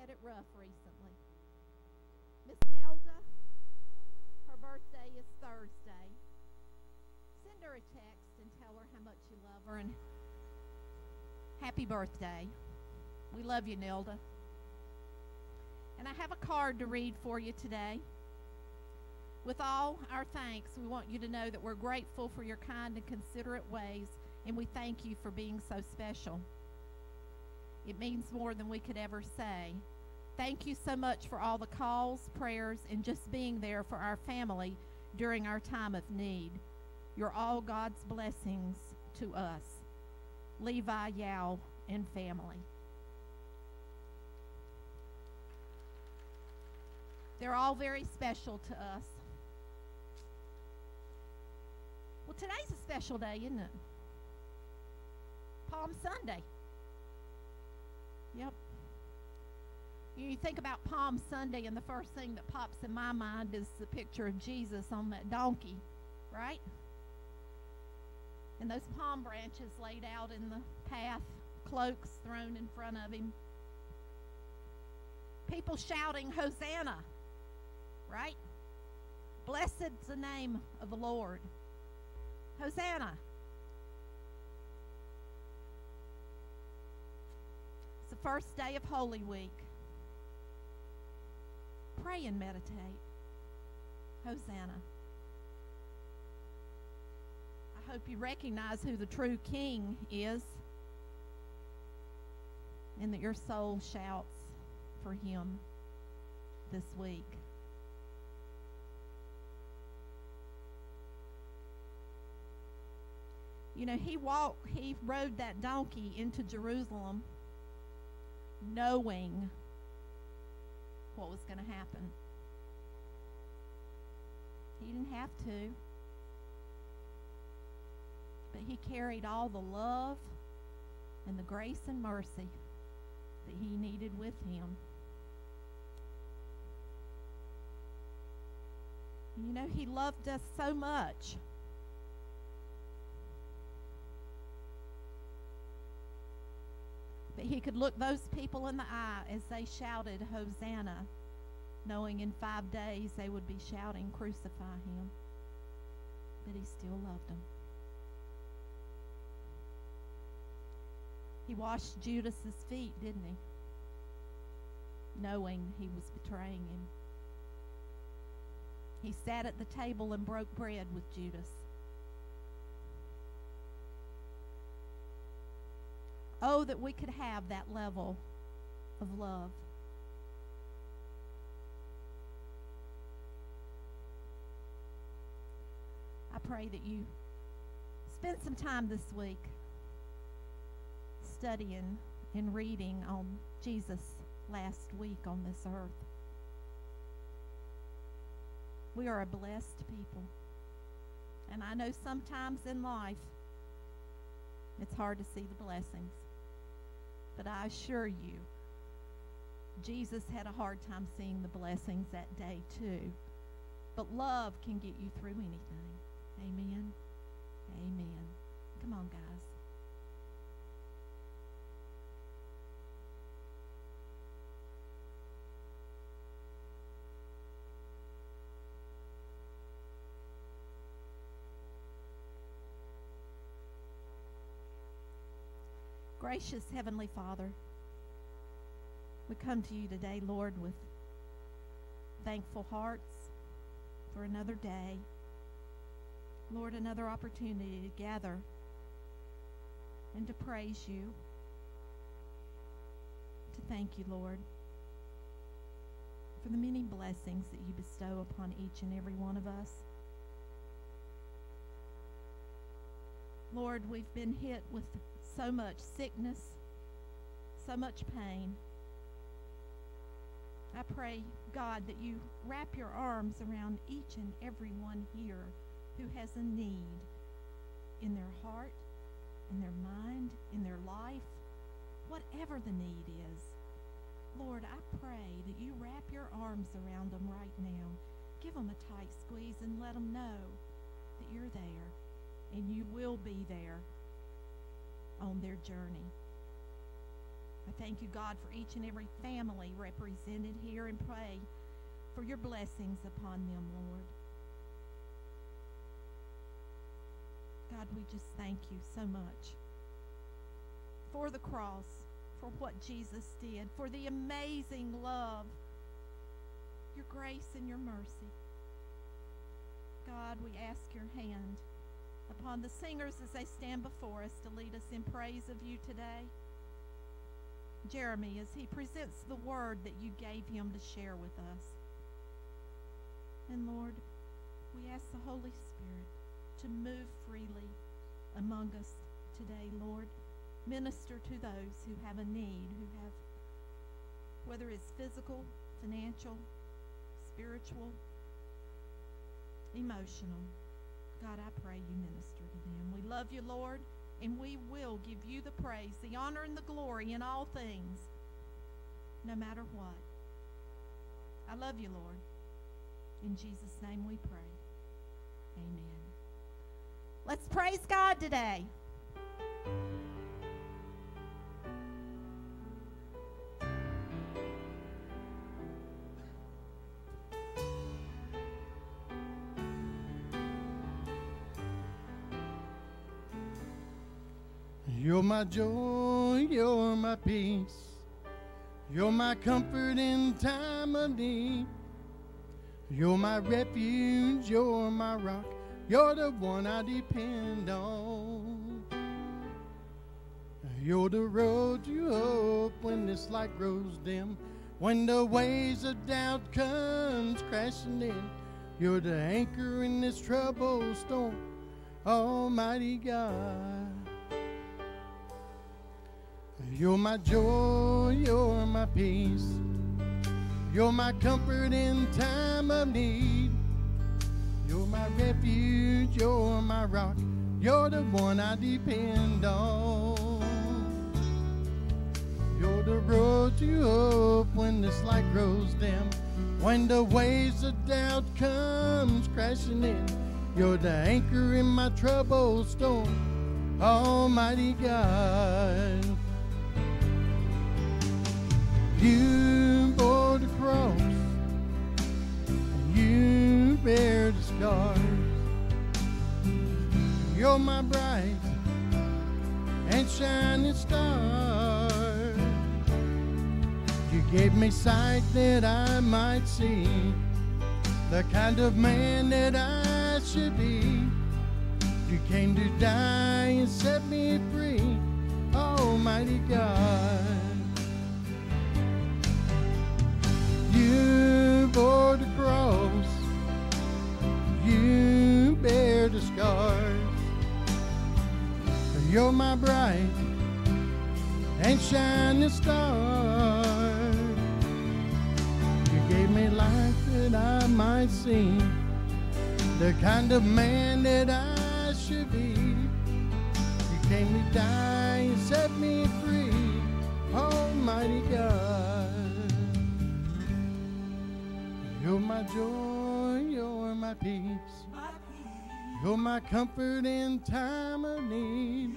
had it rough recently. Miss Nelda, her birthday is Thursday. Send her a text and tell her how much you love her and happy birthday. We love you, Nelda. And I have a card to read for you today. With all our thanks, we want you to know that we're grateful for your kind and considerate ways, and we thank you for being so special. It means more than we could ever say. Thank you so much for all the calls, prayers, and just being there for our family during our time of need. You're all God's blessings to us. Levi Yao and family. They're all very special to us. Well, today's a special day, isn't it? Palm Sunday. Yep. You think about Palm Sunday, and the first thing that pops in my mind is the picture of Jesus on that donkey, right? And those palm branches laid out in the path, cloaks thrown in front of him. People shouting, Hosanna, right? Blessed's the name of the Lord. Hosanna. It's the first day of Holy Week. Pray and meditate. Hosanna. I hope you recognize who the true King is and that your soul shouts for him this week. You know, he walked, he rode that donkey into Jerusalem knowing what was going to happen. He didn't have to. But he carried all the love and the grace and mercy that he needed with him. You know, he loved us so much that he could look those people in the eye as they shouted, Hosanna, knowing in five days they would be shouting, Crucify him. But he still loved them. He washed Judas's feet, didn't he? Knowing he was betraying him. He sat at the table and broke bread with Judas. Oh, that we could have that level of love. I pray that you spend some time this week studying and reading on Jesus last week on this earth. We are a blessed people. And I know sometimes in life it's hard to see the blessings. But I assure you, Jesus had a hard time seeing the blessings that day too. But love can get you through anything. Amen. Amen. Come on, guys. Gracious Heavenly Father, we come to you today, Lord, with thankful hearts for another day. Lord, another opportunity to gather and to praise you, to thank you, Lord, for the many blessings that you bestow upon each and every one of us. Lord, we've been hit with so much sickness, so much pain. I pray, God, that you wrap your arms around each and every one here who has a need in their heart, in their mind, in their life, whatever the need is. Lord, I pray that you wrap your arms around them right now. Give them a tight squeeze and let them know that you're there and you will be there on their journey. I thank you, God, for each and every family represented here and pray for your blessings upon them, Lord. God, we just thank you so much for the cross, for what Jesus did, for the amazing love, your grace and your mercy. God, we ask your hand upon the singers as they stand before us to lead us in praise of you today. Jeremy, as he presents the word that you gave him to share with us. And Lord, we ask the Holy Spirit to move freely among us today, Lord. Minister to those who have a need, who have, whether it's physical, financial, spiritual, emotional. God, I pray you minister to them. We love you, Lord, and we will give you the praise, the honor, and the glory in all things, no matter what. I love you, Lord. In Jesus' name we pray. Amen. Let's praise God today. You're my joy, you're my peace. You're my comfort in time of need. You're my refuge, you're my rock. You're the one I depend on. You're the road you hope when this light grows dim. When the waves of doubt comes crashing in. You're the anchor in this troubled storm, Almighty God. You're my joy, you're my peace. You're my comfort in time of need. You're my refuge, you're my rock. You're the one I depend on. You're the road to hope when this light grows dim. When the waves of doubt comes crashing in. You're the anchor in my troubled storm, Almighty God. You bore the cross, you bear the scars. You're my bright and shining star. You gave me sight that I might see the kind of man that I should be. You came to die and set me free, Almighty God. You bore the cross, you bear the scars. You're my bright and shining star. You gave me life that I might see the kind of man that I should be. You came to die and set me free, Almighty God. You're my joy, you're my peace. You're my comfort in time of need.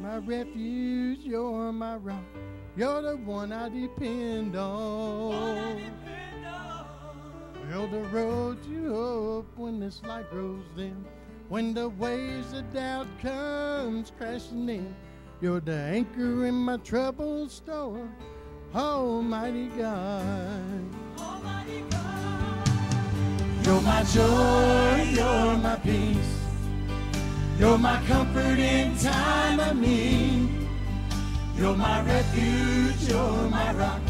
My refuge, you're my rock. You're the one I depend on. You're the road to hope when this light grows dim. When the waves of doubt comes crashing in. You're the anchor in my troubled storm. Almighty God. You're my joy, you're my peace. You're my comfort in time of need. You're my refuge, you're my rock.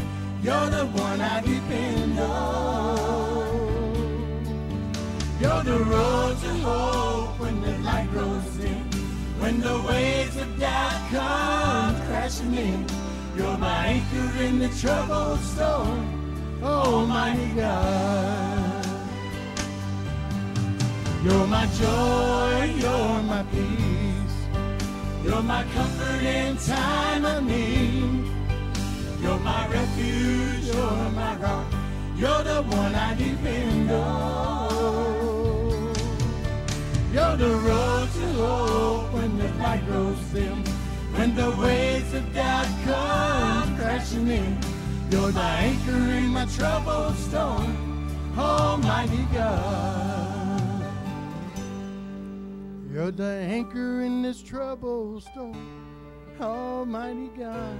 You're the one I depend on. You're the road to hope when the light grows dim. When the waves of doubt come crashing in. You're my anchor in the troubled storm. Oh, Almighty God. You're my joy, you're my peace. You're my comfort in time of need. You're my refuge, you're my rock. You're the one I depend on. You're the road to hope when the light grows dim. When the waves of doubt come crashing in. You're the anchor in my troubled storm, Almighty God. You're the anchor in this troubled storm, Almighty God.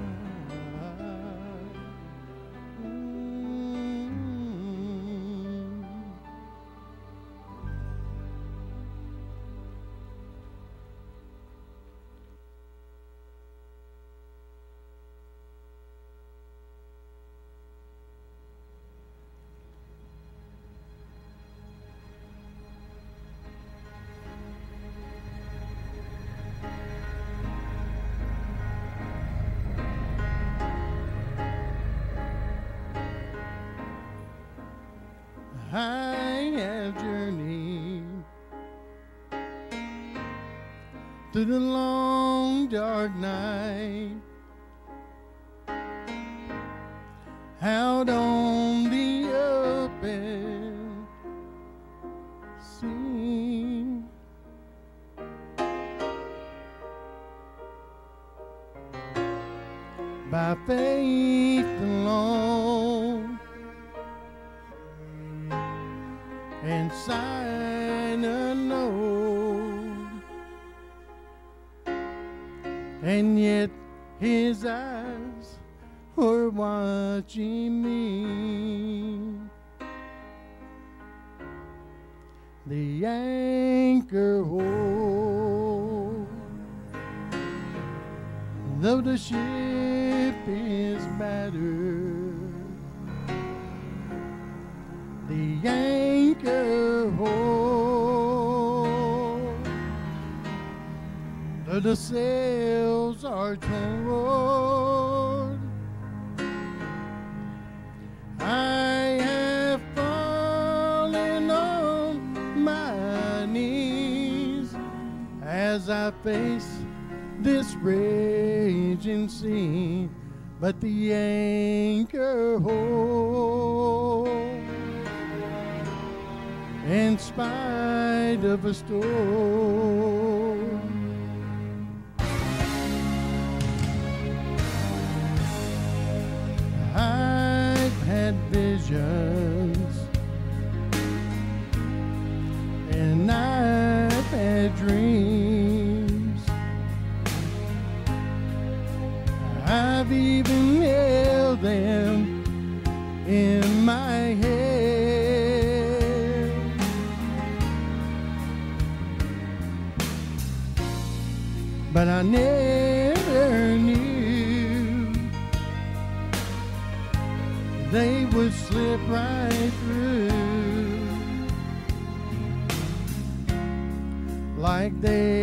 And yet his eyes were watching me. The anchor hold, though the ship is battered the anchor hold. The sails are torn, I have fallen on my knees as I face this raging sea. But the anchor hold in spite of a storm. Visions and I've had dreams. I've even held them in my head. But I never would slip right through. Like they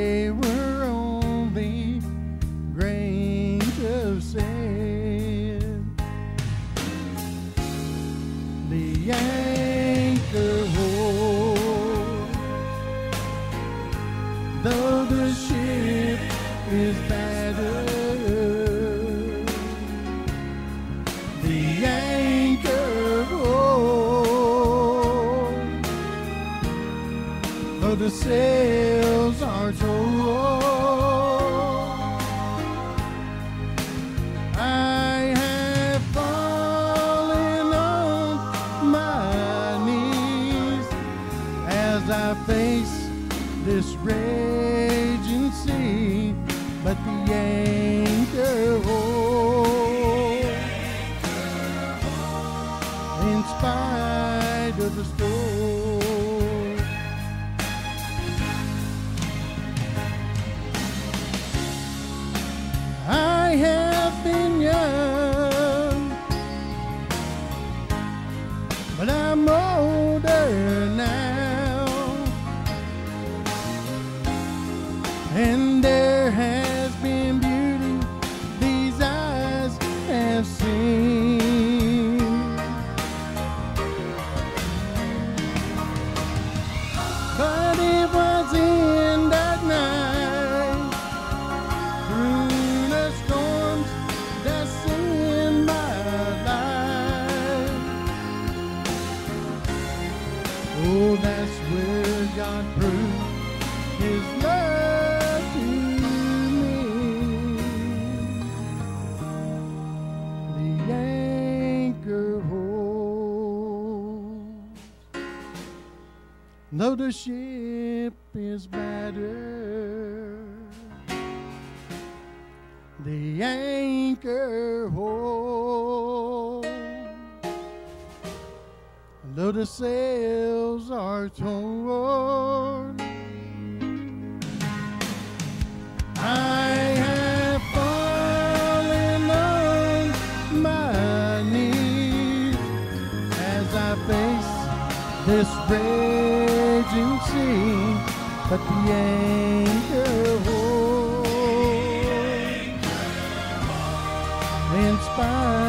I'm older now, and the ship is battered, the anchor holds, Though the sails are torn, I have fallen on my knees as I face this sea, but the anchor holds in spite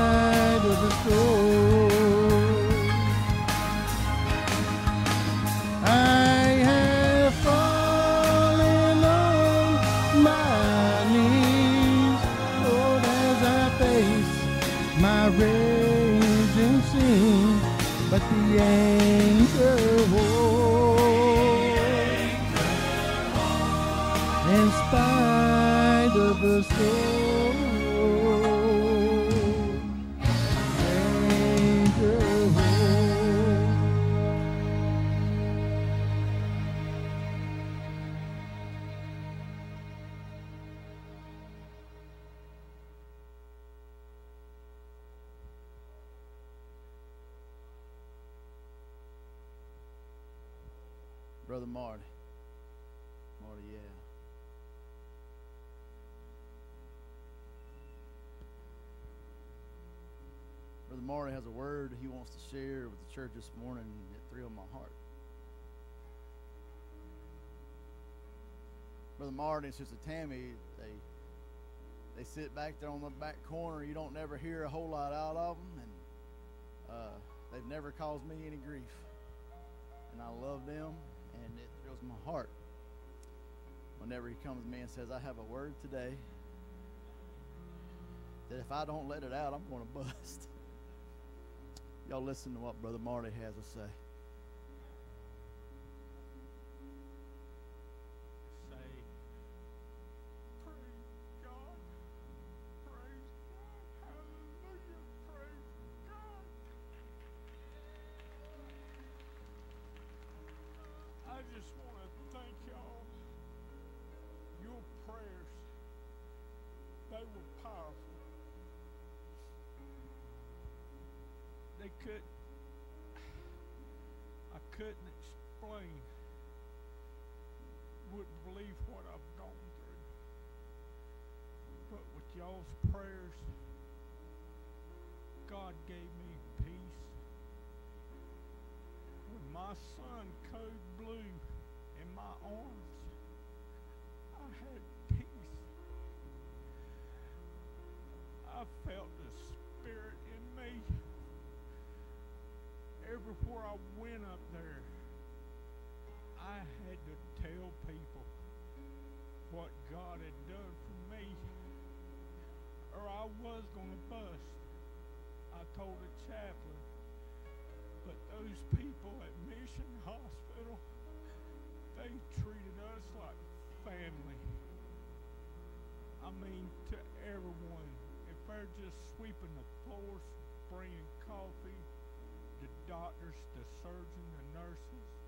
wants to share with the church this morning. It thrilled my heart. Brother Marty and Sister Tammy, they they sit back there on the back corner. You don't never hear a whole lot out of them, and uh, they've never caused me any grief. And I love them, and it thrills my heart whenever he comes to me and says, I have a word today that if I don't let it out, I'm going to bust. Y'all listen to what Brother Marty has to say. Explain wouldn't believe what I've gone through. But with y'all's prayers, God gave me peace. When my son code blue in my arms, I had peace. I felt the spirit in me. Everywhere I went up there, I had to tell people what God had done for me, or I was going to bust. I told the chaplain, but those people at Mission Hospital, they treated us like family. I mean, to everyone. If they're just sweeping the floors, bringing coffee, the doctors, the surgeon, the nurses,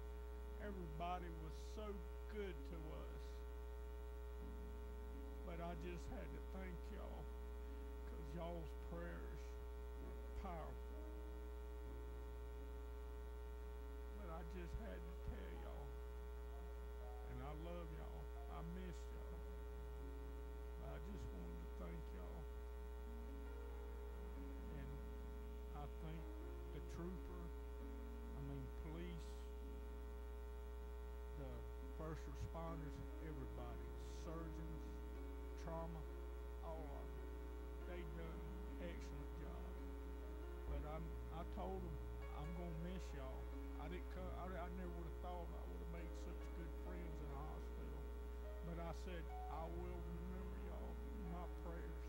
everybody was so good to us. But I just had to thank y'all because y'all's prayers were powerful. But I just had to tell y'all. And I love y'all. I miss y'all. I just wanted to thank y'all. And I thank the trooper, I mean police, the first responders, everybody, surgeons, trauma, all of them. They done excellent job. But I'm, I told them I'm gonna miss y'all. I didn't come, I, I never would have thought I would have made such good friends in the hospital. But I said I will remember y'all in my prayers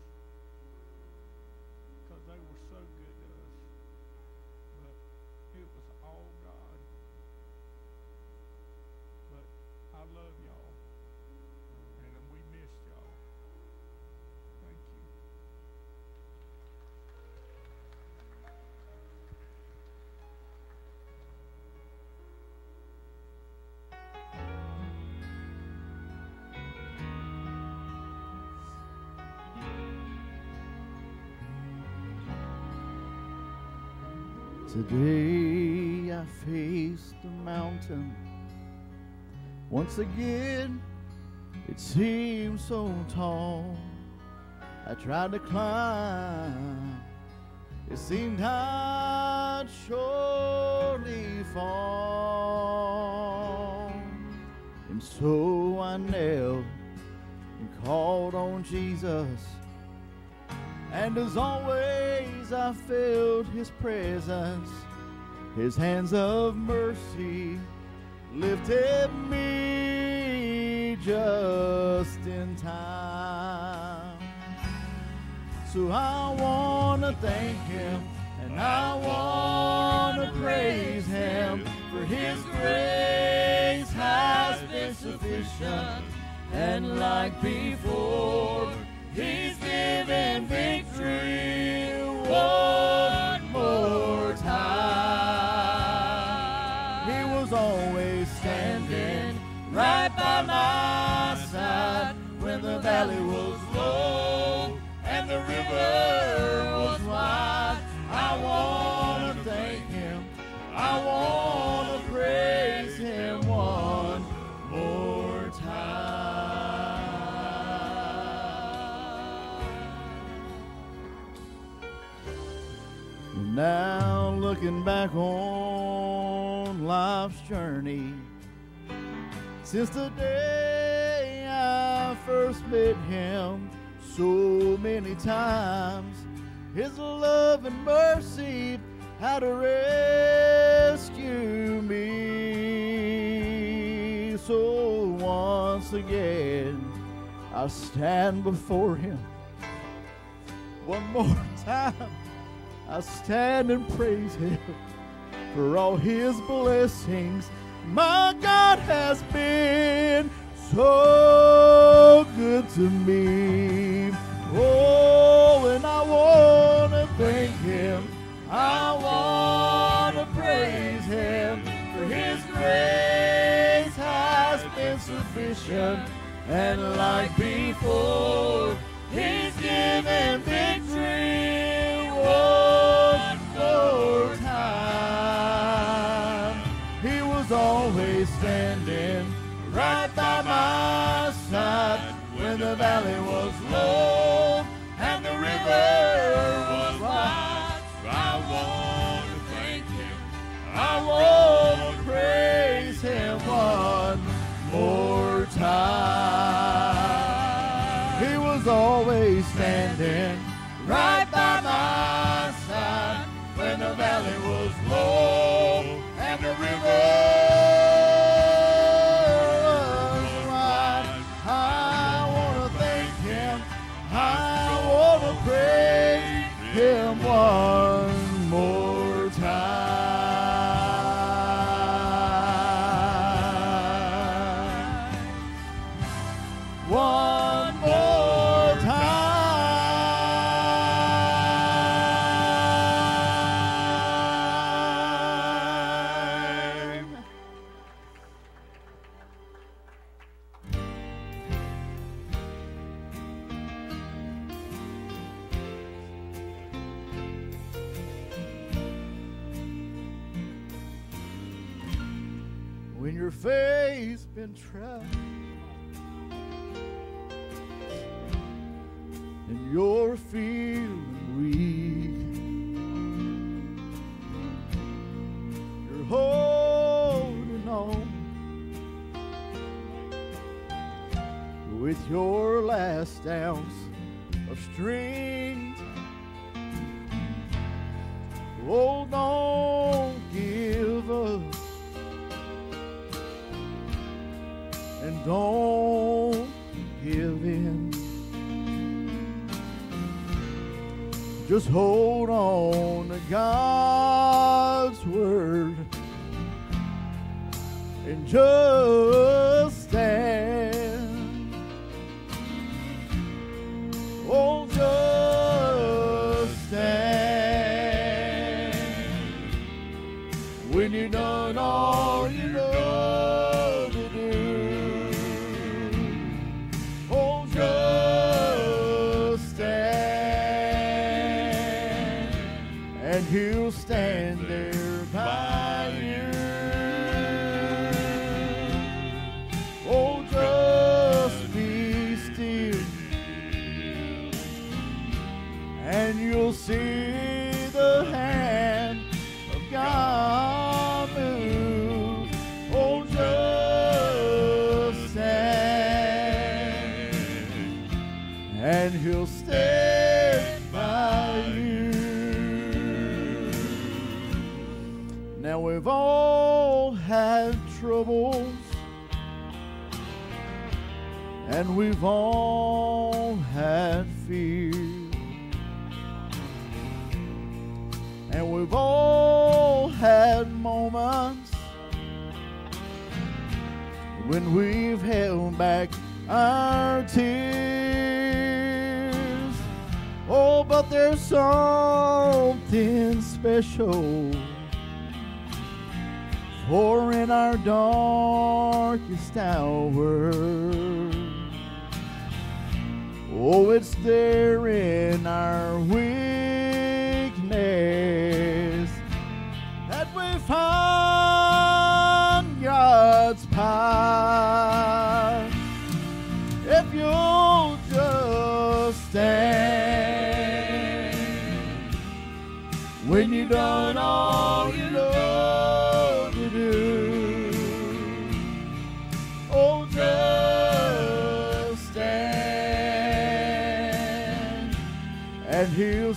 because they were so good Today I faced a mountain. Once again, it seemed so tall. I tried to climb. It seemed I'd surely fall. And so I knelt and called on Jesus. And as always, I felt his presence. His hands of mercy lifted me just in time. So I want to thank him and I want to praise him for his grace has been sufficient. And like before, he's given victory by my side when the valley was low and the river was wide. I want to thank him. I want to praise him one more time. Now looking back on life's journey, since the day I first met him, so many times his love and mercy had to rescue me. So once again, I stand before him. One more time, I stand and praise him for all his blessings. My God has been so good to me. Oh, and I want to thank him. I want to praise him for his grace has been sufficient. And like before, he's given victory Was always standing right by my side when the valley was low and the river was wide. I want to thank him. I want to praise him one more time. He was always standing Just hold on to God's word and just and He'll stand by you. Now we've all had troubles, and we've all had fear. And we've all had moments when we've held back our tears. But there's something special for in our darkest hour. Oh, it's there in our weakness you've done all you know to do. Oh, just stand, and He'll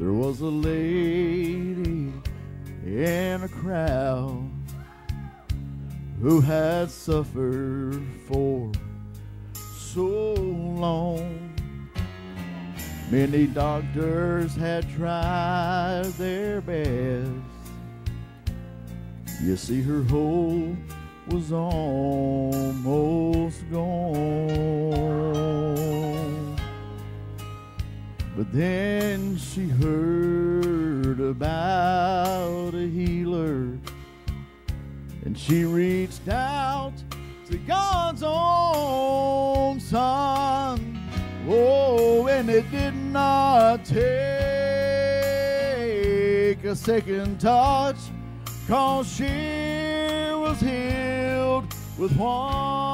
There was a lady in a crowd who had suffered for so long. Many doctors had tried their best. You see, her hope was almost gone. Then she heard about a healer, and she reached out to God's own Son. Oh, and it did not take a second touch, cause she was healed with one.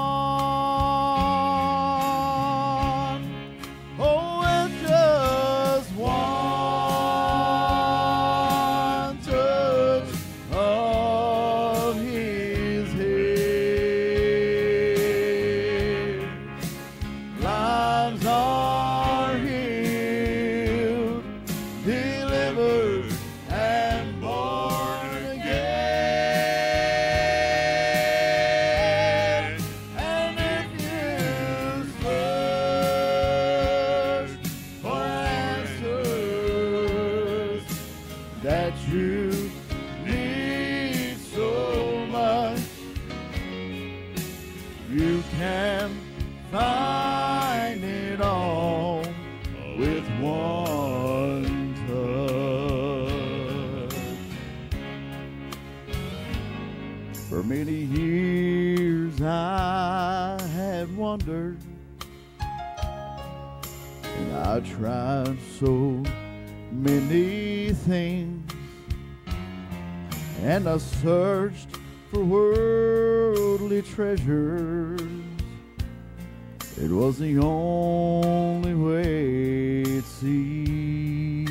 Searched for worldly treasures. It was the only way it seemed.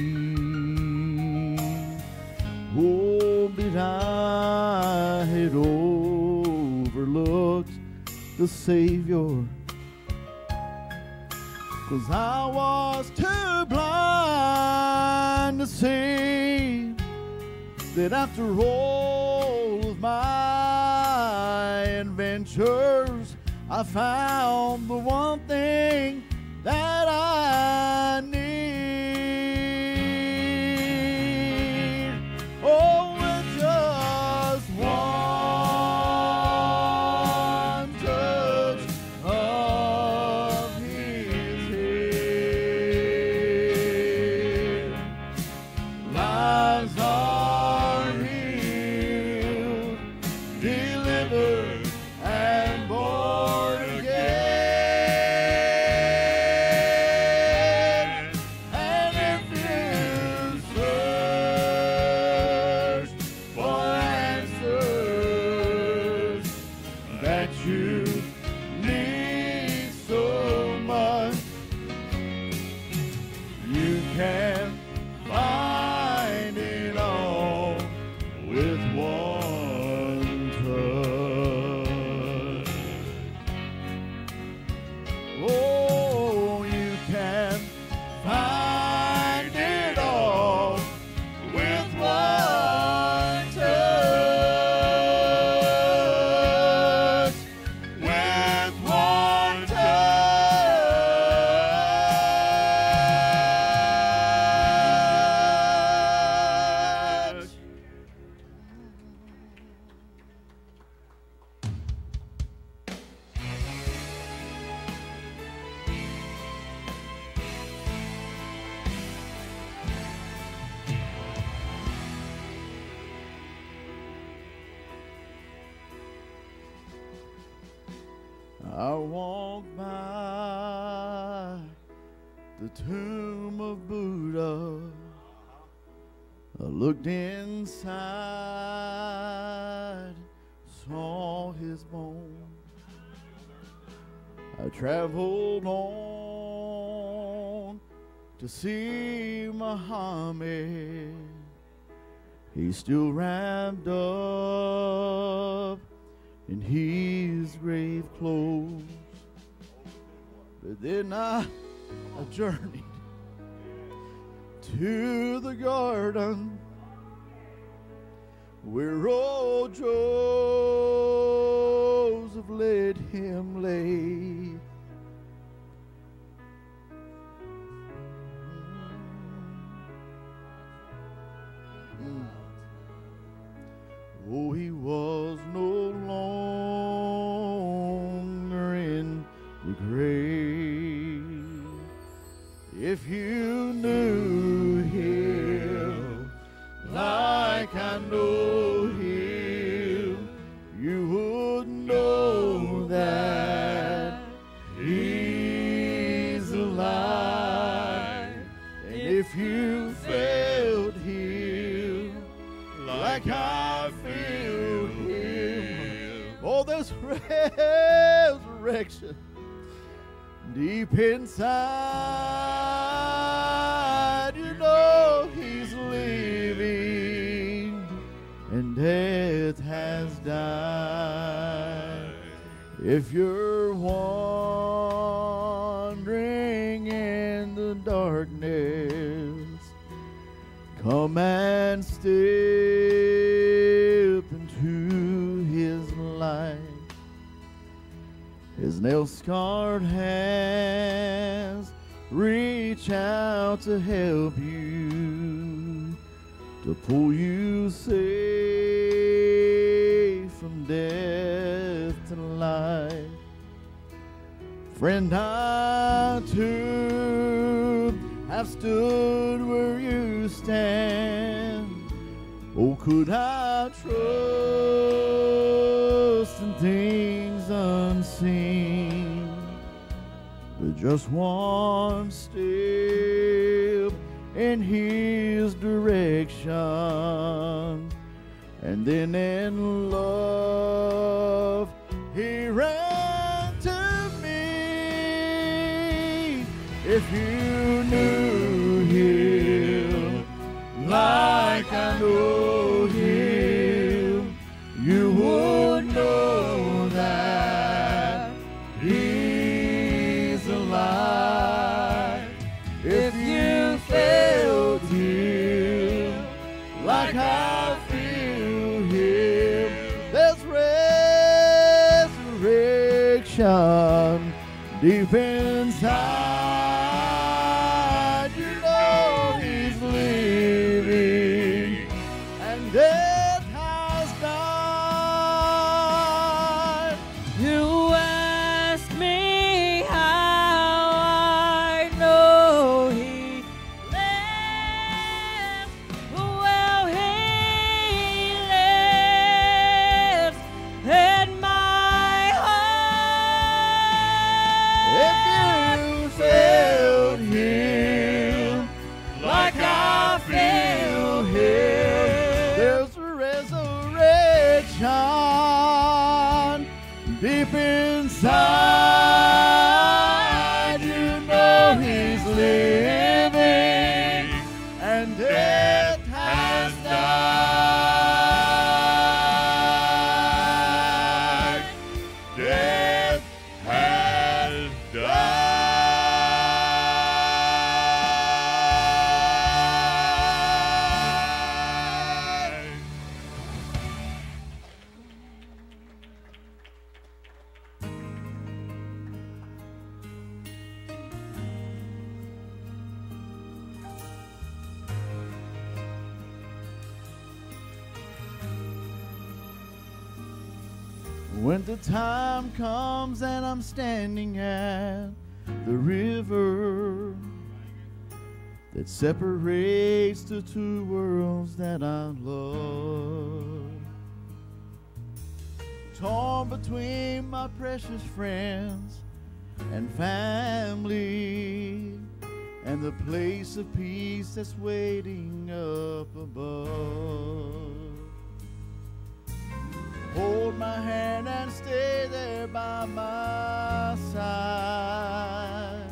Oh, but I had overlooked the Savior. Cause I was too blind to see that after all I found the one thing to see Muhammad. He's still wrapped up in his grave clothes. But then I, I journeyed to the garden resurrection deep inside. You know he's living, and death has died. If you're wandering in the darkness, Come and step nail scarred hands reach out to help you, to pull you safe from death to life. Friend, I too have stood where you stand. Oh, could I trust in things unseen? Just one step in his direction. And then in love, he ran to me. If you knew him like I know the time comes and I'm standing at the river that separates the two worlds that I love, torn between my precious friends and family, and the place of peace that's waiting up above. My hand and stay there by my side.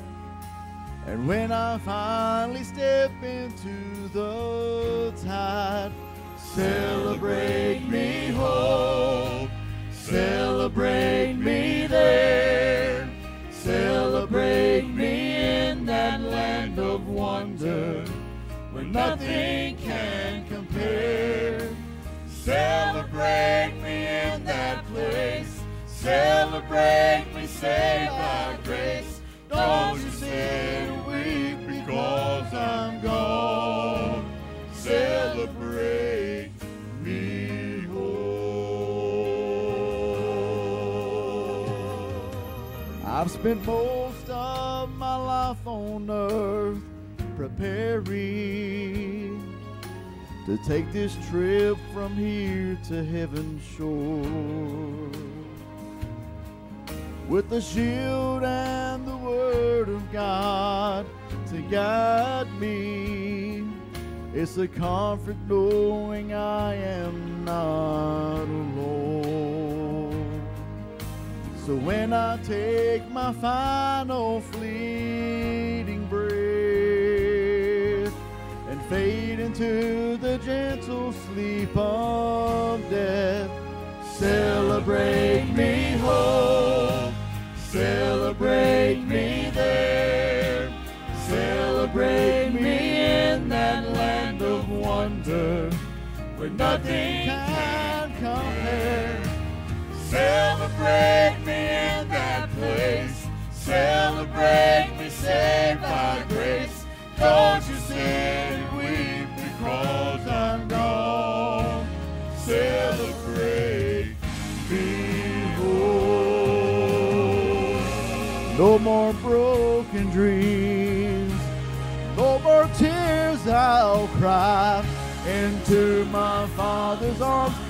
And when I finally step into the tide, celebrate me home, celebrate me there, celebrate me in that land of wonder where nothing can compare. Celebrate place. Celebrate me saved by grace. Don't you sit and weep because I'm gone. Celebrate me home. I've spent most of my life on earth preparing to take this trip from here to heaven's shore. With the shield and the word of God to guide me, it's a comfort knowing I am not alone. So when I take my final fleeting breath and fade into the gentle sleep of death, celebrate me home, celebrate me there, celebrate me in that land of wonder where nothing can compare. Celebrate me in that place. I'll cry. Into my father's arms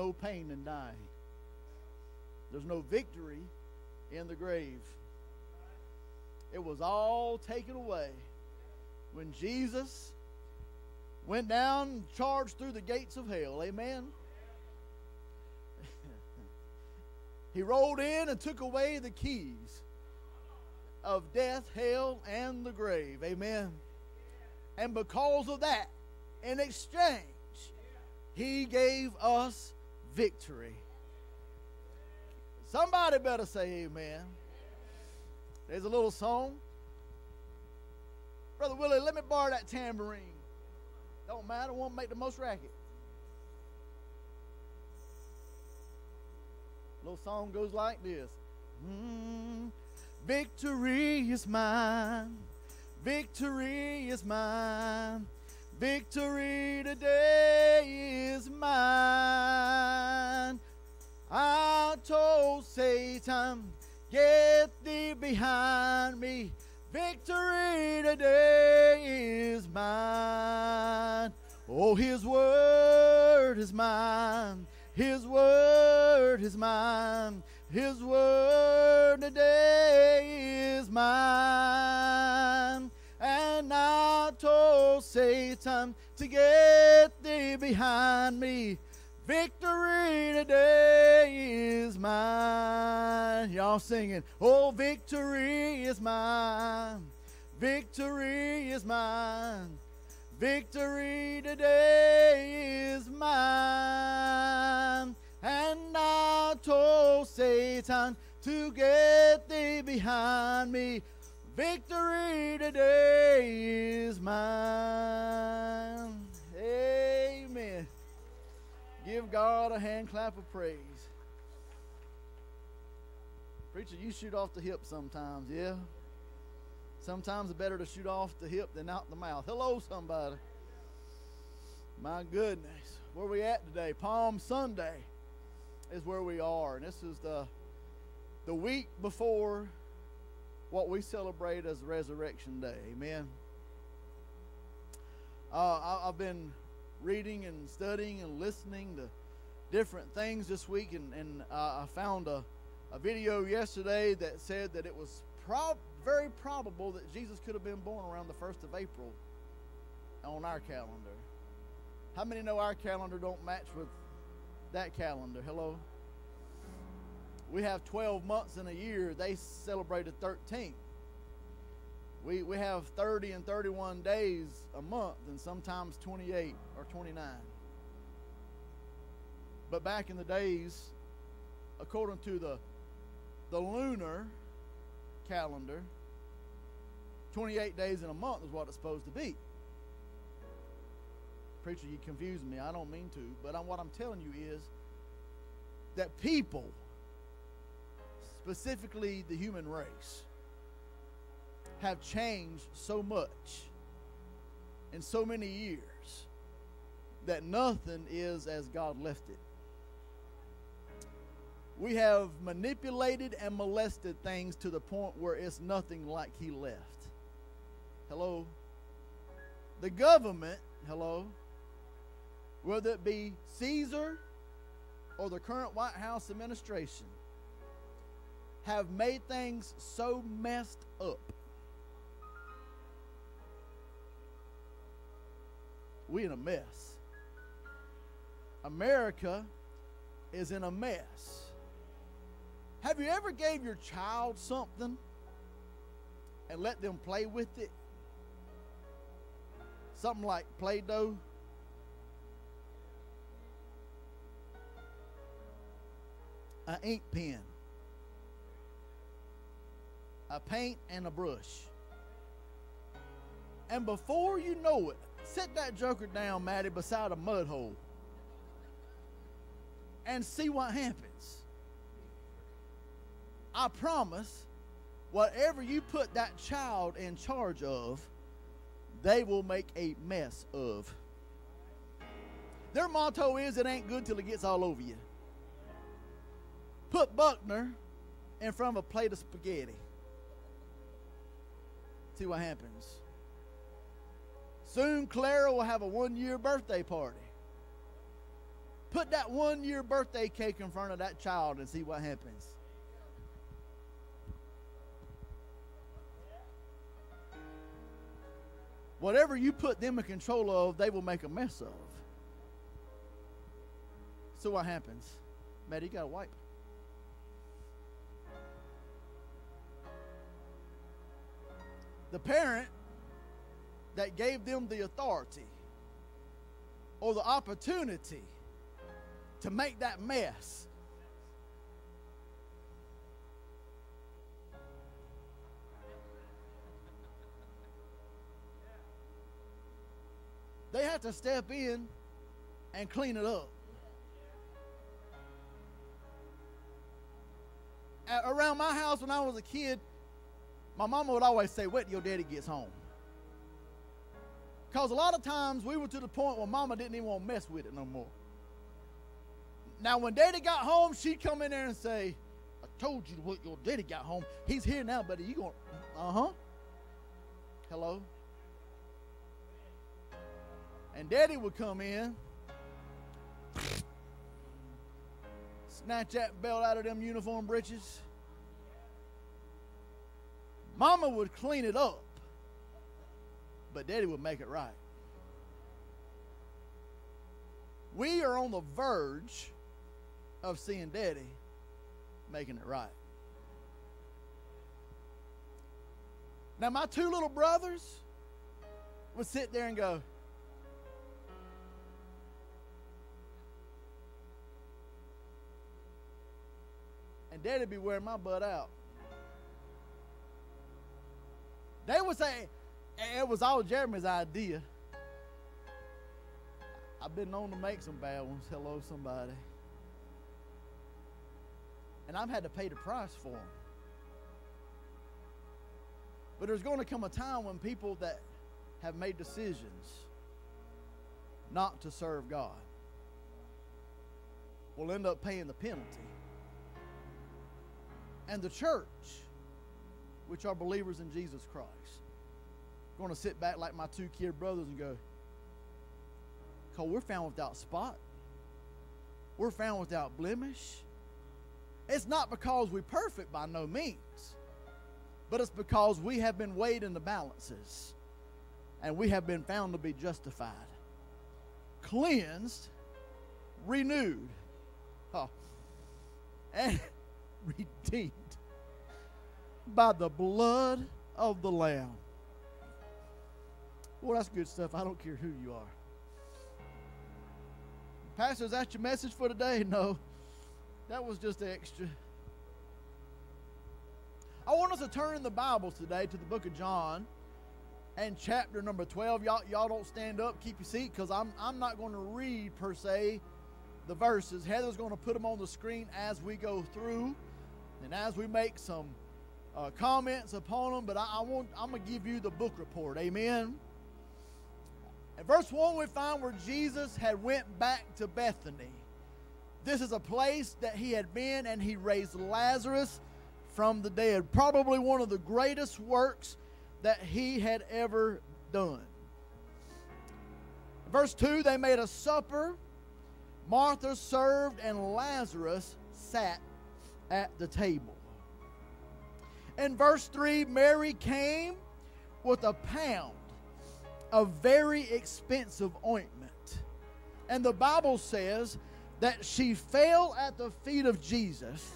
no pain in dying. There's no victory in the grave. It was all taken away when Jesus went down and charged through the gates of hell. Amen. he rolled in and took away the keys of death, hell, and the grave. Amen. And because of that, in exchange, he gave us victory. Somebody better say amen. There's a little song. Brother Willie, let me borrow that tambourine. Don't matter, won't make the most racket. Little song goes like this. Mm, victory is mine. Victory is mine. Victory today is mine. I told Satan, get thee behind me. Victory today is mine. Oh, his word is mine. His word is mine. His word today is mine. Satan to get thee behind me. Victory today is mine. Y'all singing, Oh, victory is mine. Victory is mine. Victory today is mine. And I told Satan to get thee behind me. Victory today is mine. Amen. Give God a hand clap of praise. Preacher, you shoot off the hip sometimes, yeah? Sometimes it's better to shoot off the hip than out the mouth. Hello, somebody. My goodness. Where we at today? Palm Sunday is where we are. And this is the the week before what we celebrate as Resurrection Day. Amen. Uh, I've been reading and studying and listening to different things this week, and, and uh, I found a, a video yesterday that said that it was prob- very probable that Jesus could have been born around the 1st of April on our calendar. How many know our calendar don't match with that calendar? Hello? We have 12 months in a year. They celebrated 13. We, we have 30 and 31 days a month, and sometimes 28 or 29. But back in the days, according to the, the lunar calendar, 28 days in a month is what it's supposed to be. Preacher, you confuse me. I don't mean to. But I'm, what I'm telling you is that people, specifically the human race, have changed so much in so many years that nothing is as God left it. We have manipulated and molested things to the point where it's nothing like He left. Hello? The government, hello, whether it be Caesar or the current White House administration, have made things so messed up. We in a mess. America is in a mess. Have you ever gave your child something and let them play with it? Something like Play-Doh. An ink pen. A paint and a brush. And before you know it, set that joker down, Maddie, beside a mud hole. And see what happens. I promise, whatever you put that child in charge of, they will make a mess of. Their motto is it ain't good till it gets all over you. Put Buckner in front of a plate of spaghetti. See what happens. Soon Clara will have a one year birthday party. Put that one year birthday cake in front of that child and see what happens. Whatever you put them in control of, they will make a mess of. So what happens? Maddie, you got to wipe. The parent that gave them the authority or the opportunity to make that mess they have to step in and clean it up. At, around my house when I was a kid, my mama would always say, Wait till your daddy gets home. Because a lot of times we were to the point where mama didn't even want to mess with it no more. Now, when daddy got home, she'd come in there and say, I told you what your daddy got home. He's here now, buddy. You going, uh huh. Hello? And daddy would come in, snatch that belt out of them uniform breeches. Mama would clean it up, but daddy would make it right. We are on the verge of seeing daddy making it right. Now, my two little brothers would sit there and go, and daddy'd be wearing my butt out. They would say it was all Jeremy's idea. I've been known to make some bad ones. Hello, somebody. And I've had to pay the price for them. But there's going to come a time when people that have made decisions not to serve God will end up paying the penalty. And the church, which are believers in Jesus Christ, going to sit back like my two kid brothers and go, because we're found without spot. We're found without blemish. It's not because we're perfect by no means, but it's because we have been weighed in the balances and we have been found to be justified, cleansed, renewed, and redeemed by the blood of the Lamb. Well, that's good stuff. I don't care who you are. Pastor, is that your message for today? No. That was just extra. I want us to turn in the Bibles today to the book of John and chapter number 12. Y'all, y'all don't stand up, keep your seat, because I'm, I'm not going to read per se the verses. Heather's going to put them on the screen as we go through and as we make some uh, comments upon them. But I, I want, I'm going to give you the book report. Amen. In verse 1, we find where Jesus had went back to Bethany. This is a place that he had been and he raised Lazarus from the dead. Probably one of the greatest works that he had ever done. Verse 2 they made a supper. Martha served, and Lazarus sat at the table. In verse 3, Mary came with a pound of very expensive ointment. And the Bible says that she fell at the feet of Jesus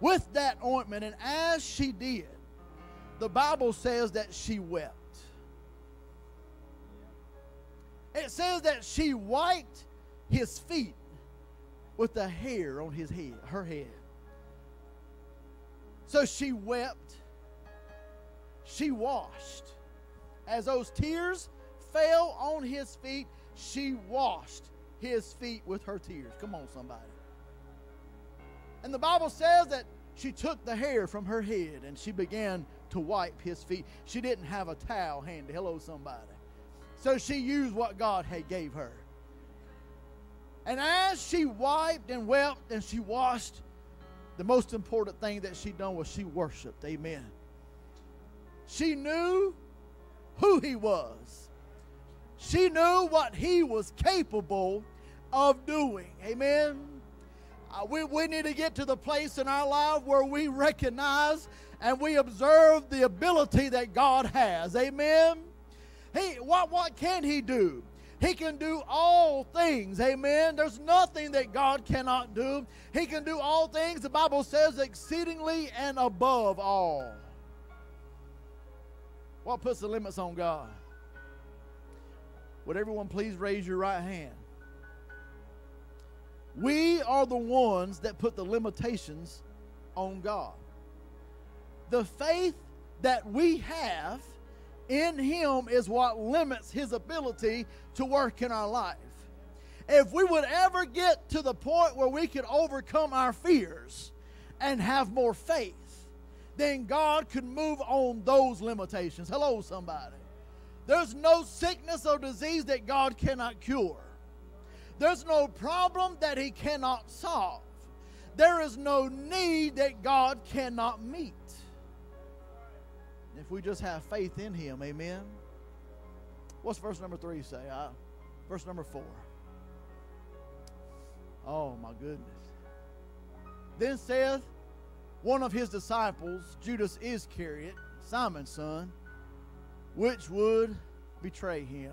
with that ointment. And as she did, the Bible says that she wept. It says that she wiped his feet with the hair on his head, her head. So she wept. She washed. As those tears fell on his feet, she washed his feet with her tears. Come on, somebody. And the Bible says that she took the hair from her head and she began to wipe his feet. She didn't have a towel handy. Hello, somebody. So she used what God had gave her. And as she wiped and wept and she washed, the most important thing that she done was she worshiped. Amen. She knew who he was. She knew what he was capable of doing. Amen. Uh, we, we need to get to the place in our life where we recognize and we observe the ability that God has. Amen. He, what, what can he do? He can do all things. Amen. There's nothing that God cannot do. He can do all things, the Bible says, exceedingly and above all. What puts the limits on God? Would everyone please raise your right hand? We are the ones that put the limitations on God. The faith that we have in Him is what limits His ability to work in our life. If we would ever get to the point where we could overcome our fears and have more faith, then God could move on those limitations. Hello, somebody. There's no sickness or disease that God cannot cure. There's no problem that He cannot solve. There is no need that God cannot meet. We just have faith in Him, amen. What's verse number three say? Uh, verse number four. Oh, my goodness. Then saith one of his disciples, Judas Iscariot, Simon's son, which would betray him.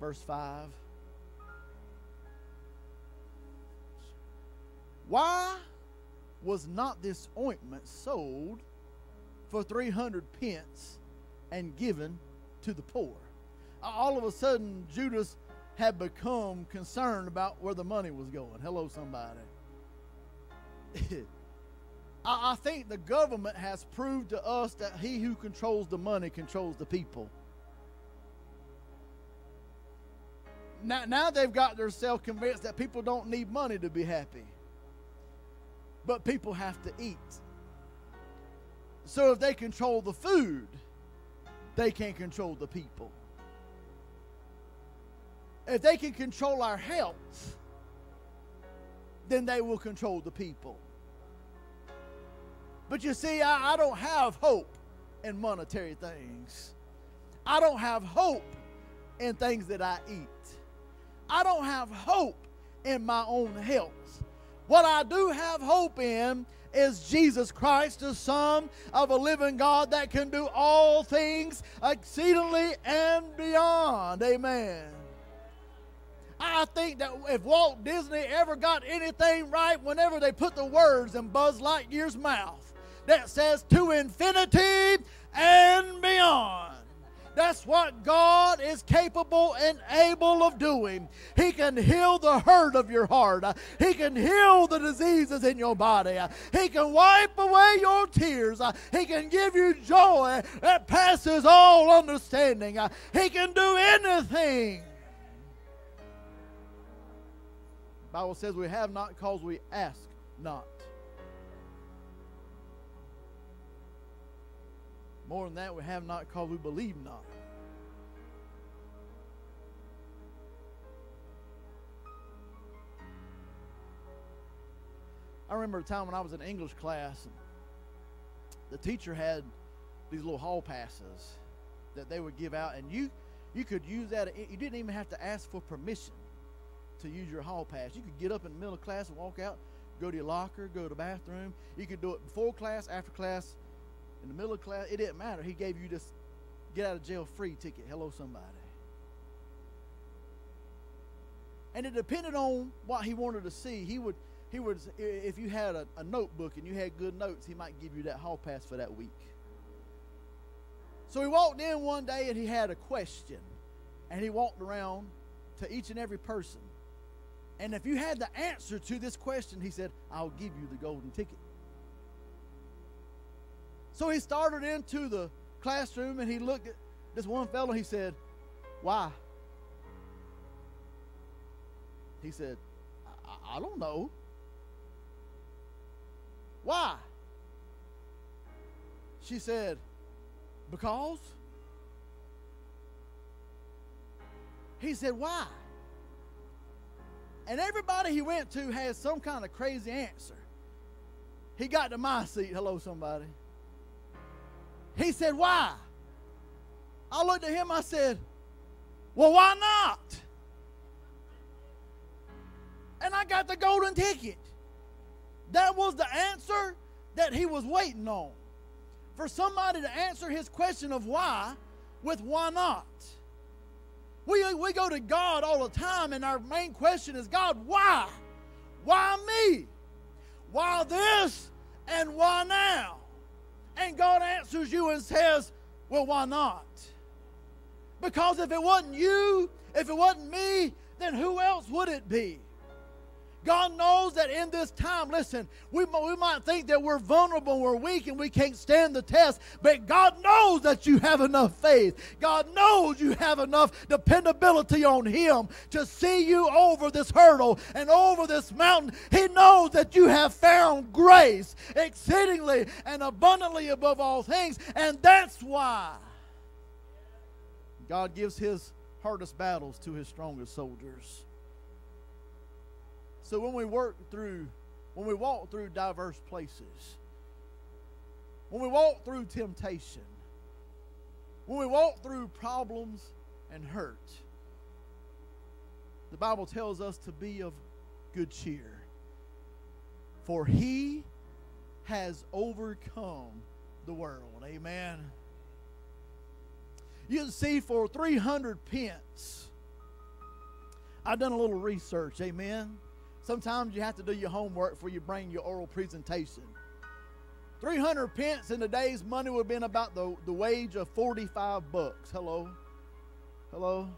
Verse 5. Why was not this ointment sold for 300 pence and given to the poor? All of a sudden, Judas had become concerned about where the money was going. Hello, somebody. I, I think the government has proved to us that he who controls the money controls the people. Now, now they've got themselves convinced that people don't need money to be happy. But people have to eat. So if they control the food, they can't control the people. If they can control our health, then they will control the people. But you see, I, I don't have hope in monetary things. I don't have hope in things that I eat. I don't have hope in my own health. What I do have hope in is Jesus Christ, the Son of a living God that can do all things exceedingly and beyond. Amen. I think that if Walt Disney ever got anything right, whenever they put the words in Buzz Lightyear's mouth that says to infinity and beyond. That's what God is capable and able of doing. He can heal the hurt of your heart. He can heal the diseases in your body. He can wipe away your tears. He can give you joy that passes all understanding. He can do anything. The Bible says we have not because we ask not. More than that, we have not because we believe not. I remember a time when I was in English class, and the teacher had these little hall passes that they would give out, and you you could use that. You didn't even have to ask for permission to use your hall pass. You could get up in the middle of class and walk out, go to your locker, go to the bathroom. You could do it before class, after class, in the middle of class, it didn't matter. He gave you this get out of jail free ticket. Hello, somebody. And it depended on what he wanted to see. He would he i- if you had a, a notebook and you had good notes, he might give you that hall pass for that week. So he walked in one day and he had a question, and he walked around to each and every person. And if you had the answer to this question, he said, I'll give you the golden ticket. So he started into the classroom and he looked at this one fellow. He said, Why? He said, I, I- don't know. Why? She said, Because? He said, Why? And everybody he went to had some kind of crazy answer. He got to my seat. Hello, somebody. He said, Why? I looked at him, I said, Well, why not? And I got the golden ticket. That was the answer that he was waiting on. For somebody to answer his question of why with why not. We, we go to God all the time, and our main question is God, why? Why me? Why this? And why now? And God answers you and says, Well, why not? Because if it wasn't you, if it wasn't me, then who else would it be? God knows that in this time, listen, we, we might think that we're vulnerable, we're weak, and we can't stand the test, but God knows that you have enough faith. God knows you have enough dependability on Him to see you over this hurdle and over this mountain. He knows that you have found grace exceedingly and abundantly above all things, and that's why God gives His hardest battles to His strongest soldiers. So when we work through, when we walk through diverse places, when we walk through temptation, when we walk through problems and hurt, the Bible tells us to be of good cheer. For he has overcome the world. Amen. You can see for 300 pence, I've done a little research. Amen. Sometimes you have to do your homework before you bring your oral presentation. 300 pence in today's money would have been about the, the wage of 45 bucks. Hello? Hello?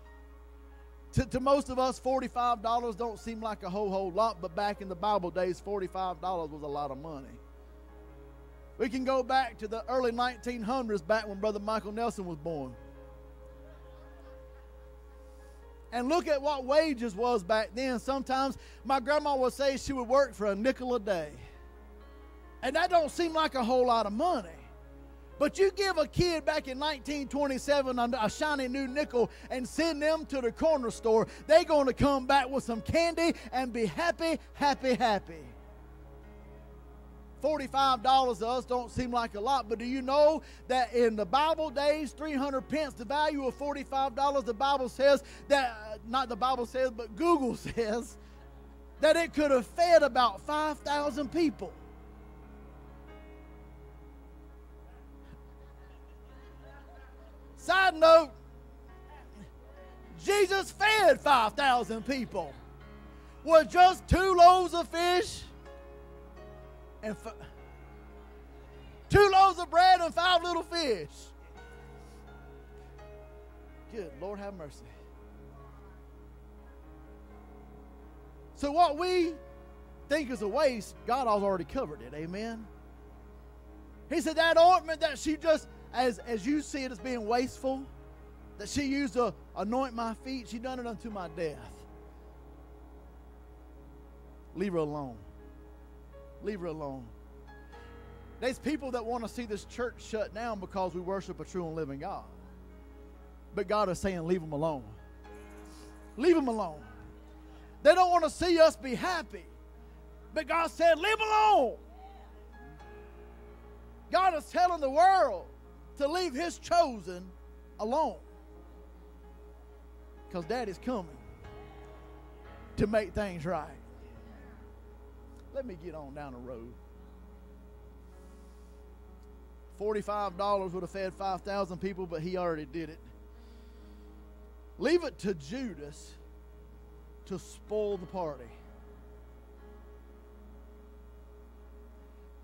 To, to most of us, $45 don't seem like a whole, whole lot, but back in the Bible days, $45 was a lot of money. We can go back to the early 1900s, back when Brother Michael Nelson was born. And look at what wages was back then. Sometimes my grandma would say she would work for a nickel a day. And that don't seem like a whole lot of money. But you give a kid back in 1927 a, a shiny new nickel and send them to the corner store, they're going to come back with some candy and be happy, happy, happy. $45 to us don't seem like a lot, but do you know that in the Bible days, 300 pence, the value of $45, the Bible says that, uh, not the Bible says, but Google says that it could have fed about 5,000 people. Side note, Jesus fed 5,000 people with just two loaves of fish and f- two loaves of bread and five little fish. Good Lord, have mercy. So, what we think is a waste, God has already covered it. Amen. He said that ointment that she just, as as you see it as being wasteful, that she used to anoint my feet, she done it unto my death. Leave her alone. Leave her alone. There's people that want to see this church shut down because we worship a true and living God. But God is saying, leave them alone. Leave them alone. They don't want to see us be happy. But God said, leave alone. God is telling the world to leave his chosen alone. Because daddy's coming to make things right. Let me get on down the road. $45 would have fed 5,000 people, but he already did it. Leave it to Judas to spoil the party.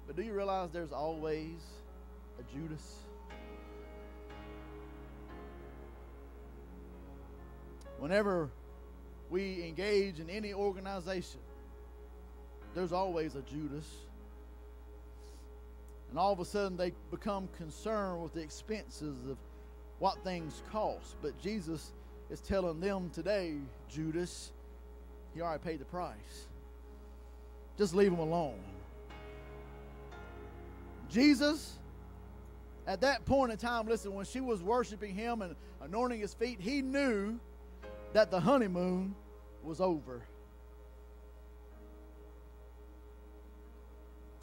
But do you realize there's always a Judas? Whenever we engage in any organization, there's always a Judas. And all of a sudden they become concerned with the expenses of what things cost. But Jesus is telling them today, Judas, he already paid the price. Just leave him alone. Jesus, at that point in time, listen, when she was worshiping him and anointing his feet, he knew that the honeymoon was over.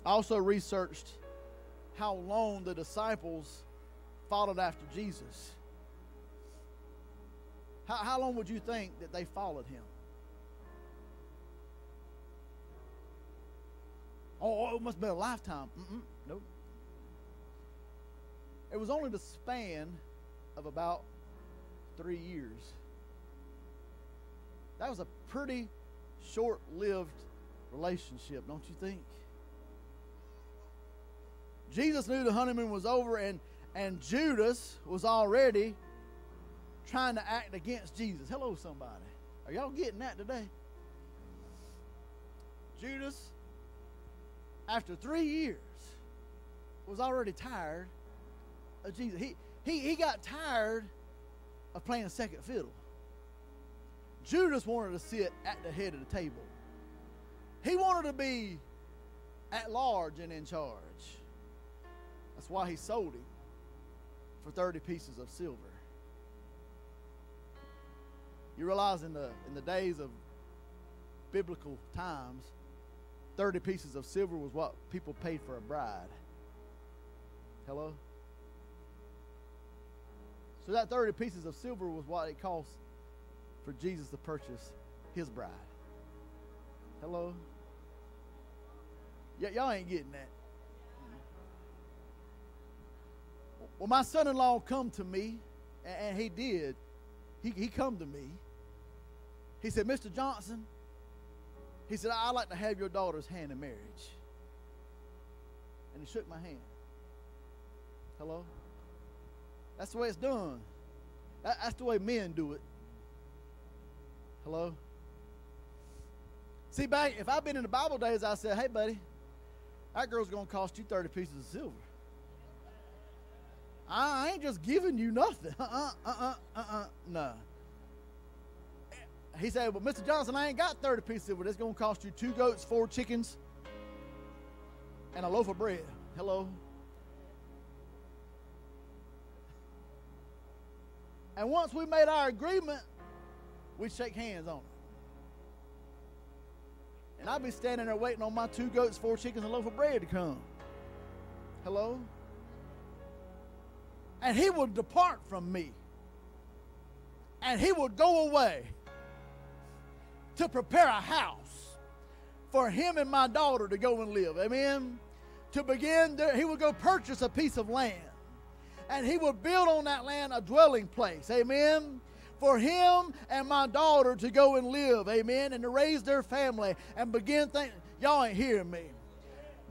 I also researched how long the disciples followed after Jesus. How, how long would you think that they followed him? Oh, oh, it must have been a lifetime. Mm-mm, nope. It was only the span of about three years. That was a pretty short lived relationship, don't you think? Jesus knew the honeymoon was over, and, and Judas was already trying to act against Jesus. Hello, somebody. Are y'all getting that today? Judas, after three years, was already tired of Jesus. He, he, he got tired of playing second fiddle. Judas wanted to sit at the head of the table. He wanted to be at large and in charge. That's why he sold him for 30 pieces of silver. You realize in the in the days of biblical times, 30 pieces of silver was what people paid for a bride. Hello? So that 30 pieces of silver was what it cost for Jesus to purchase his bride. Hello? Y- y'all ain't getting that. Well, my son-in-law come to me, and, he did. He, he come to me. He said, Mr. Johnson, he said, I'd like to have your daughter's hand in marriage. And he shook my hand. Hello? That's the way it's done. That, that's the way men do it. Hello? See, back if I've been in the Bible days, I said, hey, buddy, that girl's going to cost you 30 pieces of silver. I ain't just giving you nothing. Uh-uh, uh-uh, uh-uh, no. He said, well, Mr. Johnson, I ain't got 30 pieces silver. It's going to cost you two goats, four chickens, and a loaf of bread. Hello? And once we made our agreement, we'd shake hands on it. And I'd be standing there waiting on my two goats, four chickens, and loaf of bread to come. Hello? And he will depart from me. And he will go away to prepare a house for him and my daughter to go and live. Amen? To begin, there, he would go purchase a piece of land. And he would build on that land a dwelling place. Amen? for him and my daughter to go and live, amen, and to raise their family and begin thinking. Y'all ain't hearing me.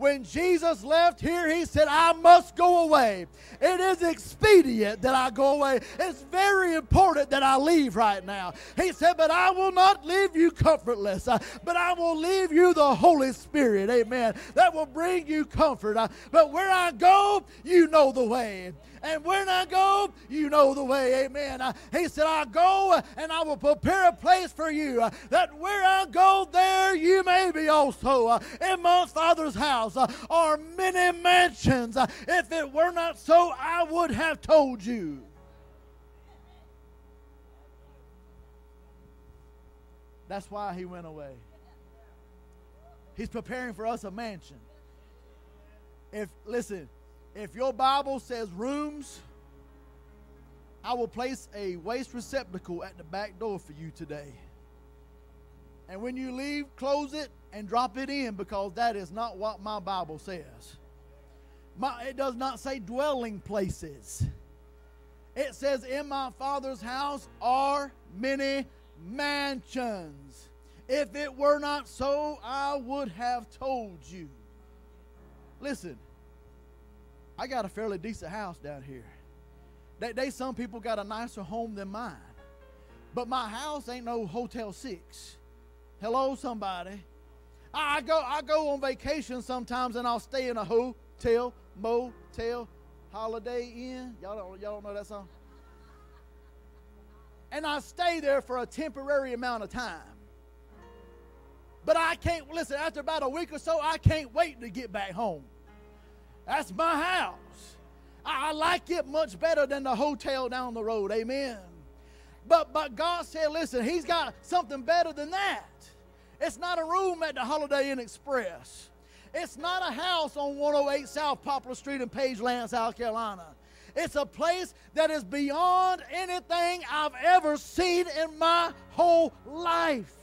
When Jesus left here, he said, I must go away. It is expedient that I go away. It's very important that I leave right now. He said, But I will not leave you comfortless, uh, but I will leave you the Holy Spirit, amen, that will bring you comfort. Uh, but where I go, you know the way. And when I go, you know the way. Amen. Uh, he said, I go and I will prepare a place for you, uh, that where I go, there you may be also. Uh, in my Father's house are many mansions. If it were not so, I would have told you. That's why he went away. He's preparing for us a mansion. If listen, if your Bible says rooms, I will place a waste receptacle at the back door for you today. And when you leave, close it and drop it in because that is not what my Bible says. My, it does not say dwelling places. It says, In my Father's house are many mansions. If it were not so, I would have told you. listen, I got a fairly decent house down here. They, some people got a nicer home than mine. But my house ain't no Hotel Six. Hello, somebody. I I go I go on vacation sometimes and I'll stay in a hotel, motel, holiday inn. Y'all don't y'all don't know that song? And I stay there for a temporary amount of time. But I can't listen, after about a week or so, I can't wait to get back home. That's my house. I, like it much better than the hotel down the road. Amen. But but God said, listen, He's got something better than that. It's not a room at the Holiday Inn Express. It's not a house on 108 South Poplar Street in Pageland, South Carolina. It's a place that is beyond anything I've ever seen in my whole life.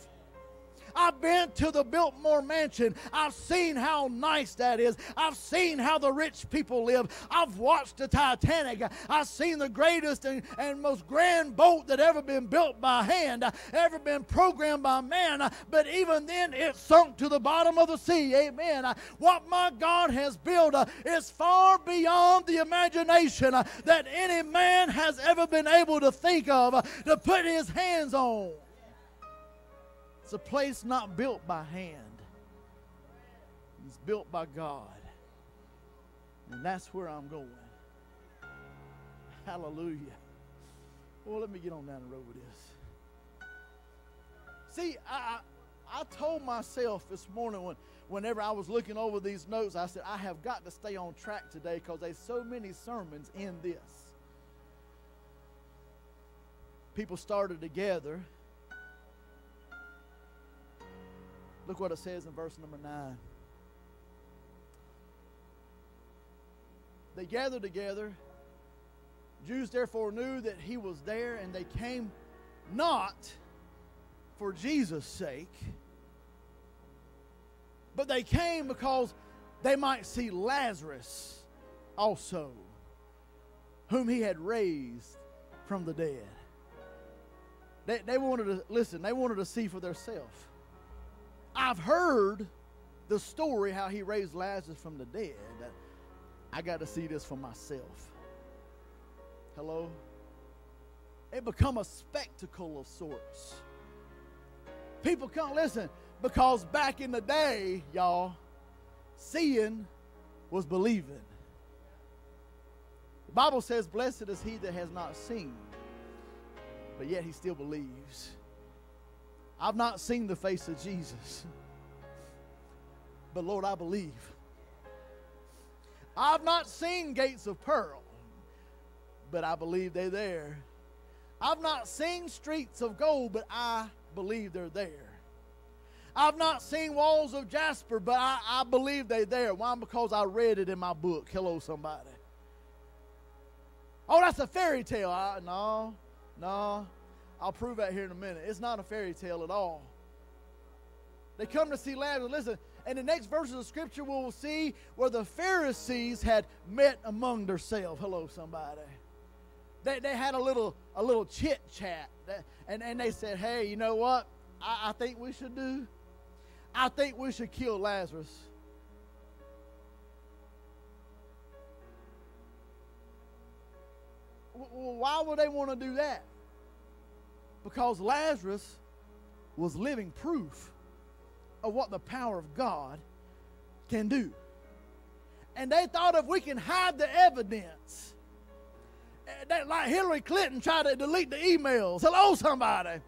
I've been to the Biltmore Mansion. I've seen how nice that is. I've seen how the rich people live. I've watched the Titanic. I've seen the greatest and, and most grand boat that ever been built by hand, ever been programmed by man. But even then, it sunk to the bottom of the sea. Amen. What my God has built uh, is far beyond the imagination uh, that any man has ever been able to think of uh, to put his hands on. It's a place not built by hand, it's built by God. And that's where I'm going. Hallelujah. Well, let me get on down the road with this. See, I, I, told myself this morning when, whenever I was looking over these notes, I said, I have got to stay on track today because there's so many sermons in this. People started together Look what it says in verse number 9. They gathered together. Jews therefore knew that he was there, and they came not for Jesus' sake, but they came because they might see Lazarus also, whom he had raised from the dead. They, they wanted to listen, they wanted to see for themselves. I've heard the story how he raised Lazarus from the dead. I got to see this for myself. Hello? It become a spectacle of sorts. People come listen because back in the day, y'all, seeing was believing. The Bible says, "Blessed is he that has not seen, but yet he still believes." I've not seen the face of Jesus. But Lord, I believe. I've not seen gates of pearl, but I believe they're there. I've not seen streets of gold, but I believe they're there. I've not seen walls of jasper, but I, I believe they're there. Why? Because I read it in my book. Hello, somebody. Oh, that's a fairy tale. I, no, no. I'll prove that here in a minute. It's not a fairy tale at all. They come to see Lazarus. Listen, and the next verses of Scripture we'll see where the Pharisees had met among themselves. Hello, somebody. They, they had a little a little chit chat, and, and they said, "Hey, you know what? I, I think we should do. I think we should kill Lazarus." Why would they want to do that? Because Lazarus was living proof of what the power of God can do. And they thought if we can hide the evidence, eh, that like Hillary Clinton tried to delete the emails. Hello, somebody.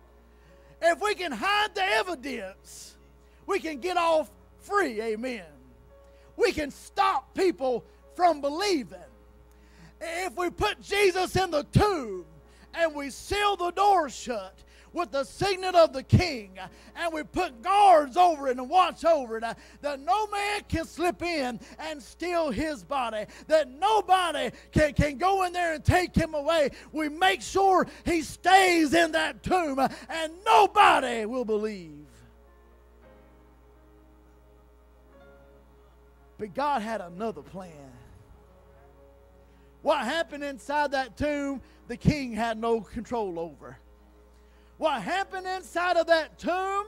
If we can hide the evidence, we can get off free. Amen. We can stop people from believing. If we put Jesus in the tomb, and we seal the door shut with the signet of the king and we put guards over it and watch over it uh, that no man can slip in and steal his body that nobody can, can go in there and take him away. We make sure he stays in that tomb uh, and nobody will believe. But god had another plan. What happened inside that tomb the king had no control over. What happened inside of that tomb,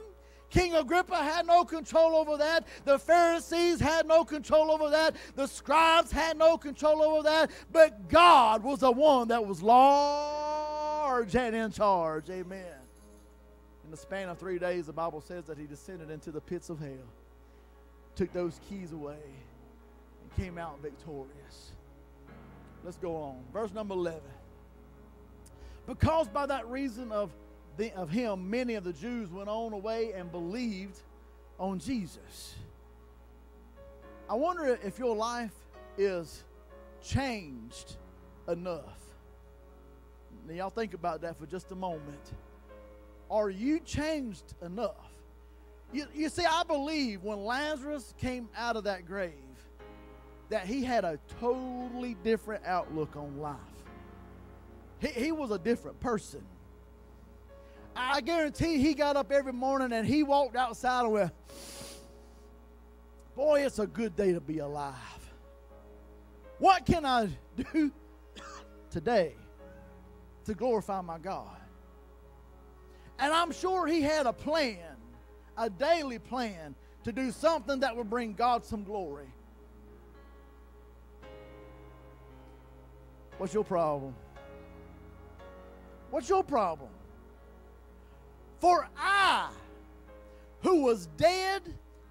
King Agrippa had no control over that. The Pharisees had no control over that. The scribes had no control over that. But God was the one that was large and in charge. Amen. In the span of three days, the Bible says that he descended into the pits of hell, took those keys away, and came out victorious. Let's go on. Verse number 11. Because by that reason of, the, of him, many of the Jews went on away and believed on Jesus. I wonder if your life is changed enough. Now, y'all think about that for just a moment. Are you changed enough? You, you see, I believe when Lazarus came out of that grave, that he had a totally different outlook on life. He, he was a different person. I guarantee he got up every morning and he walked outside and went, Boy, it's a good day to be alive. What can I do today to glorify my God? And I'm sure he had a plan, a daily plan to do something that would bring God some glory. What's your problem? What's your problem? For I, who was dead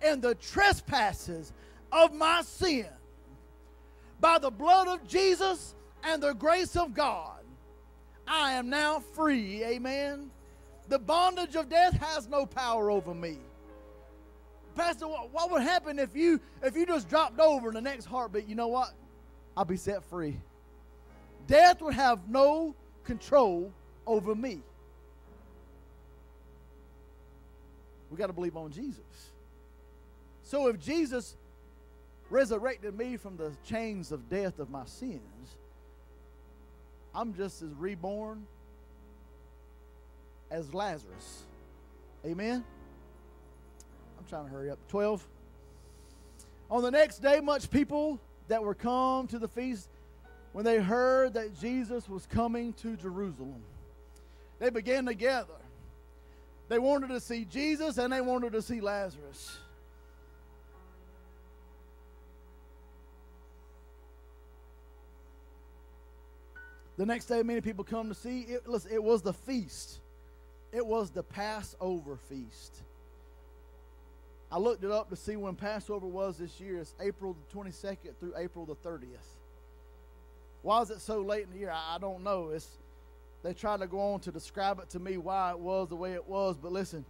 in the trespasses of my sin, by the blood of Jesus and the grace of God, I am now free. Amen. The bondage of death has no power over me. Pastor, what would happen if you if you just dropped over in the next heartbeat? You know what? I'll be set free. Death would have no control over me. We got to believe on Jesus. So if Jesus resurrected me from the chains of death of my sins, I'm just as reborn as Lazarus. Amen? I'm trying to hurry up. 12. On the next day, much people that were come to the feast, when they heard that Jesus was coming to Jerusalem, they began to gather. They wanted to see Jesus and they wanted to see Lazarus. The next day, many people come to see. It, listen, it was the feast. It was the Passover feast. I looked it up to see when Passover was this year. It's April the 22nd through April the 30th. Why is it so late in the year? I, I don't know. It's they tried to go on to describe it to me why it was the way it was. But listen,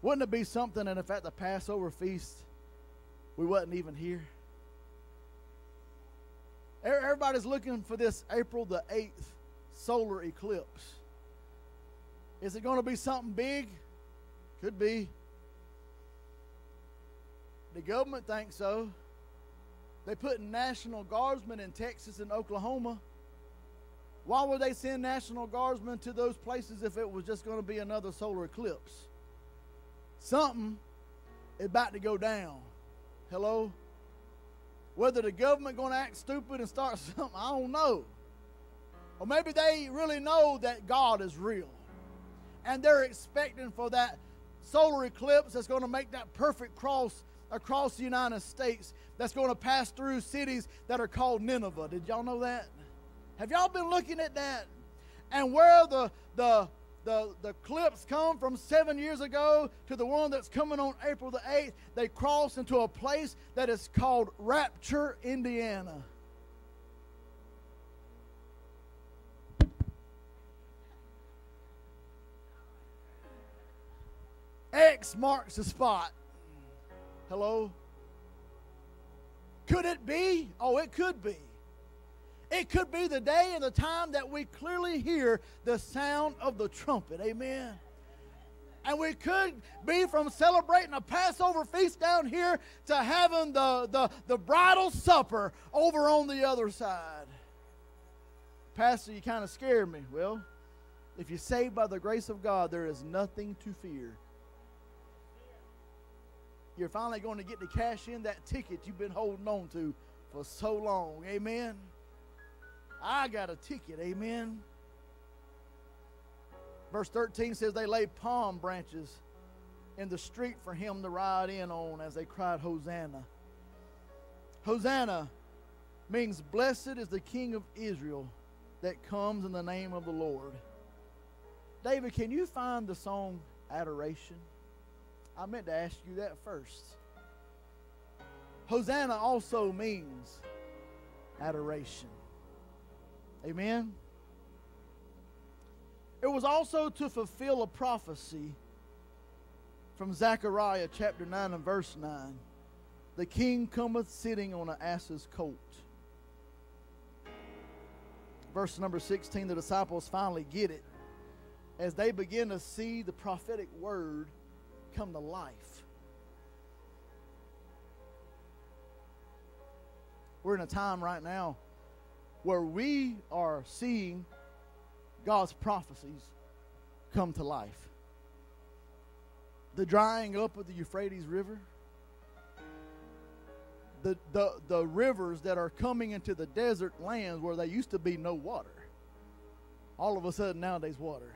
wouldn't it be something and if at the Passover feast we wasn't even here? Everybody's looking for this April the 8th solar eclipse. Is it going to be something big? Could be. The government thinks so. They put National Guardsmen in Texas and Oklahoma. Why would they send National Guardsmen to those places if it was just going to be another solar eclipse? Something is about to go down. Hello? Whether the government going to act stupid and start something, I don't know. Or maybe they really know that God is real. And they're expecting for that solar eclipse that's going to make that perfect cross across the United States that's going to pass through cities that are called Nineveh. Did y'all know that? Have y'all been looking at that? And where the the the, the clips come from seven years ago to the one that's coming on April the 8th, they cross into a place that is called Rapture, Indiana. X marks the spot. Hello? Could it be? Oh, it could be. It could be the day and the time that we clearly hear the sound of the trumpet. Amen. And we could be from celebrating a Passover feast down here to having the, the, the bridal supper over on the other side. Pastor, you kind of scared me. Well, if you're saved by the grace of God, there is nothing to fear. You're finally going to get to cash in that ticket you've been holding on to for so long. Amen. I got a ticket. Amen. Verse 13 says they laid palm branches in the street for him to ride in on as they cried, Hosanna. Hosanna means, Blessed is the King of Israel that comes in the name of the Lord. David, can you find the song Adoration? I meant to ask you that first. Hosanna also means adoration. Amen? It was also to fulfill a prophecy from Zechariah chapter 9 and verse 9. The king cometh sitting on an ass's colt. Verse number 16, the disciples finally get it as they begin to see the prophetic word come to life. We're in a time right now where we are seeing God's prophecies come to life. The drying up of the Euphrates River, the, the, the rivers that are coming into the desert lands where there used to be no water. All of a sudden, nowadays, water.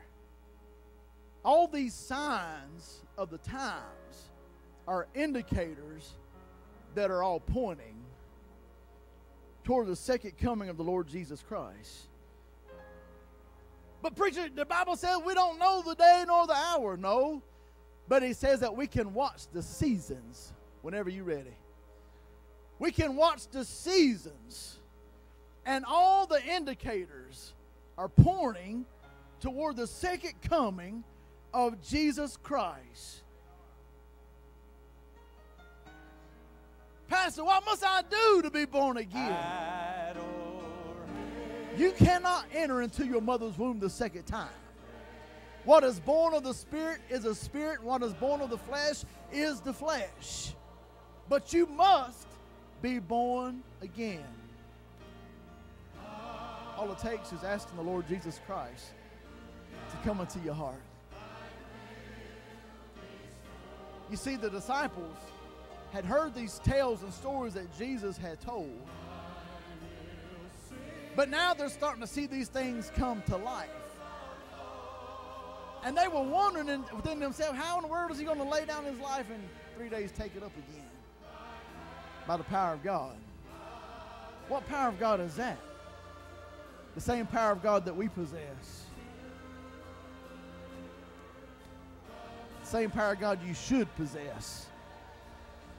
All these signs of the times are indicators that are all pointing toward the second coming of the Lord Jesus Christ. But, preacher, the Bible says we don't know the day nor the hour. No. But he says that we can watch the seasons whenever you're ready. We can watch the seasons, and all the indicators are pointing toward the second coming of Jesus Christ. Pastor, what must I do to be born again? You cannot enter into your mother's womb the second time. What is born of the Spirit is a spirit, what is born of the flesh is the flesh. But you must be born again. All it takes is asking the Lord Jesus Christ to come into your heart. You see, the disciples had heard these tales and stories that Jesus had told. But now they're starting to see these things come to life. And they were wondering in, within themselves, how in the world is he going to lay down his life and three days take it up again? By the power of God. What power of God is that? The same power of God that we possess. Same power of God you should possess.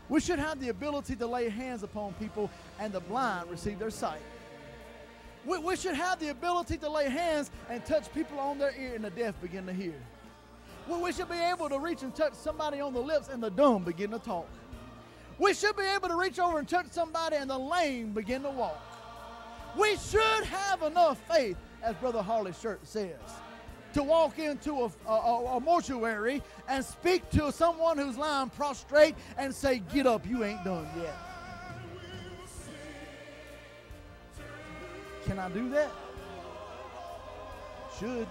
We should have the ability to lay hands upon people and the blind receive their sight. We, we should have the ability to lay hands and touch people on their ear and the deaf begin to hear. We, we should be able to reach and touch somebody on the lips and the dumb begin to talk. We should be able to reach over and touch somebody and the lame begin to walk. We should have enough faith, as Brother Harley's shirt says, to walk into a, a, a mortuary and speak to someone who's lying prostrate and say, Get up, you ain't done yet. Can I do that? Should.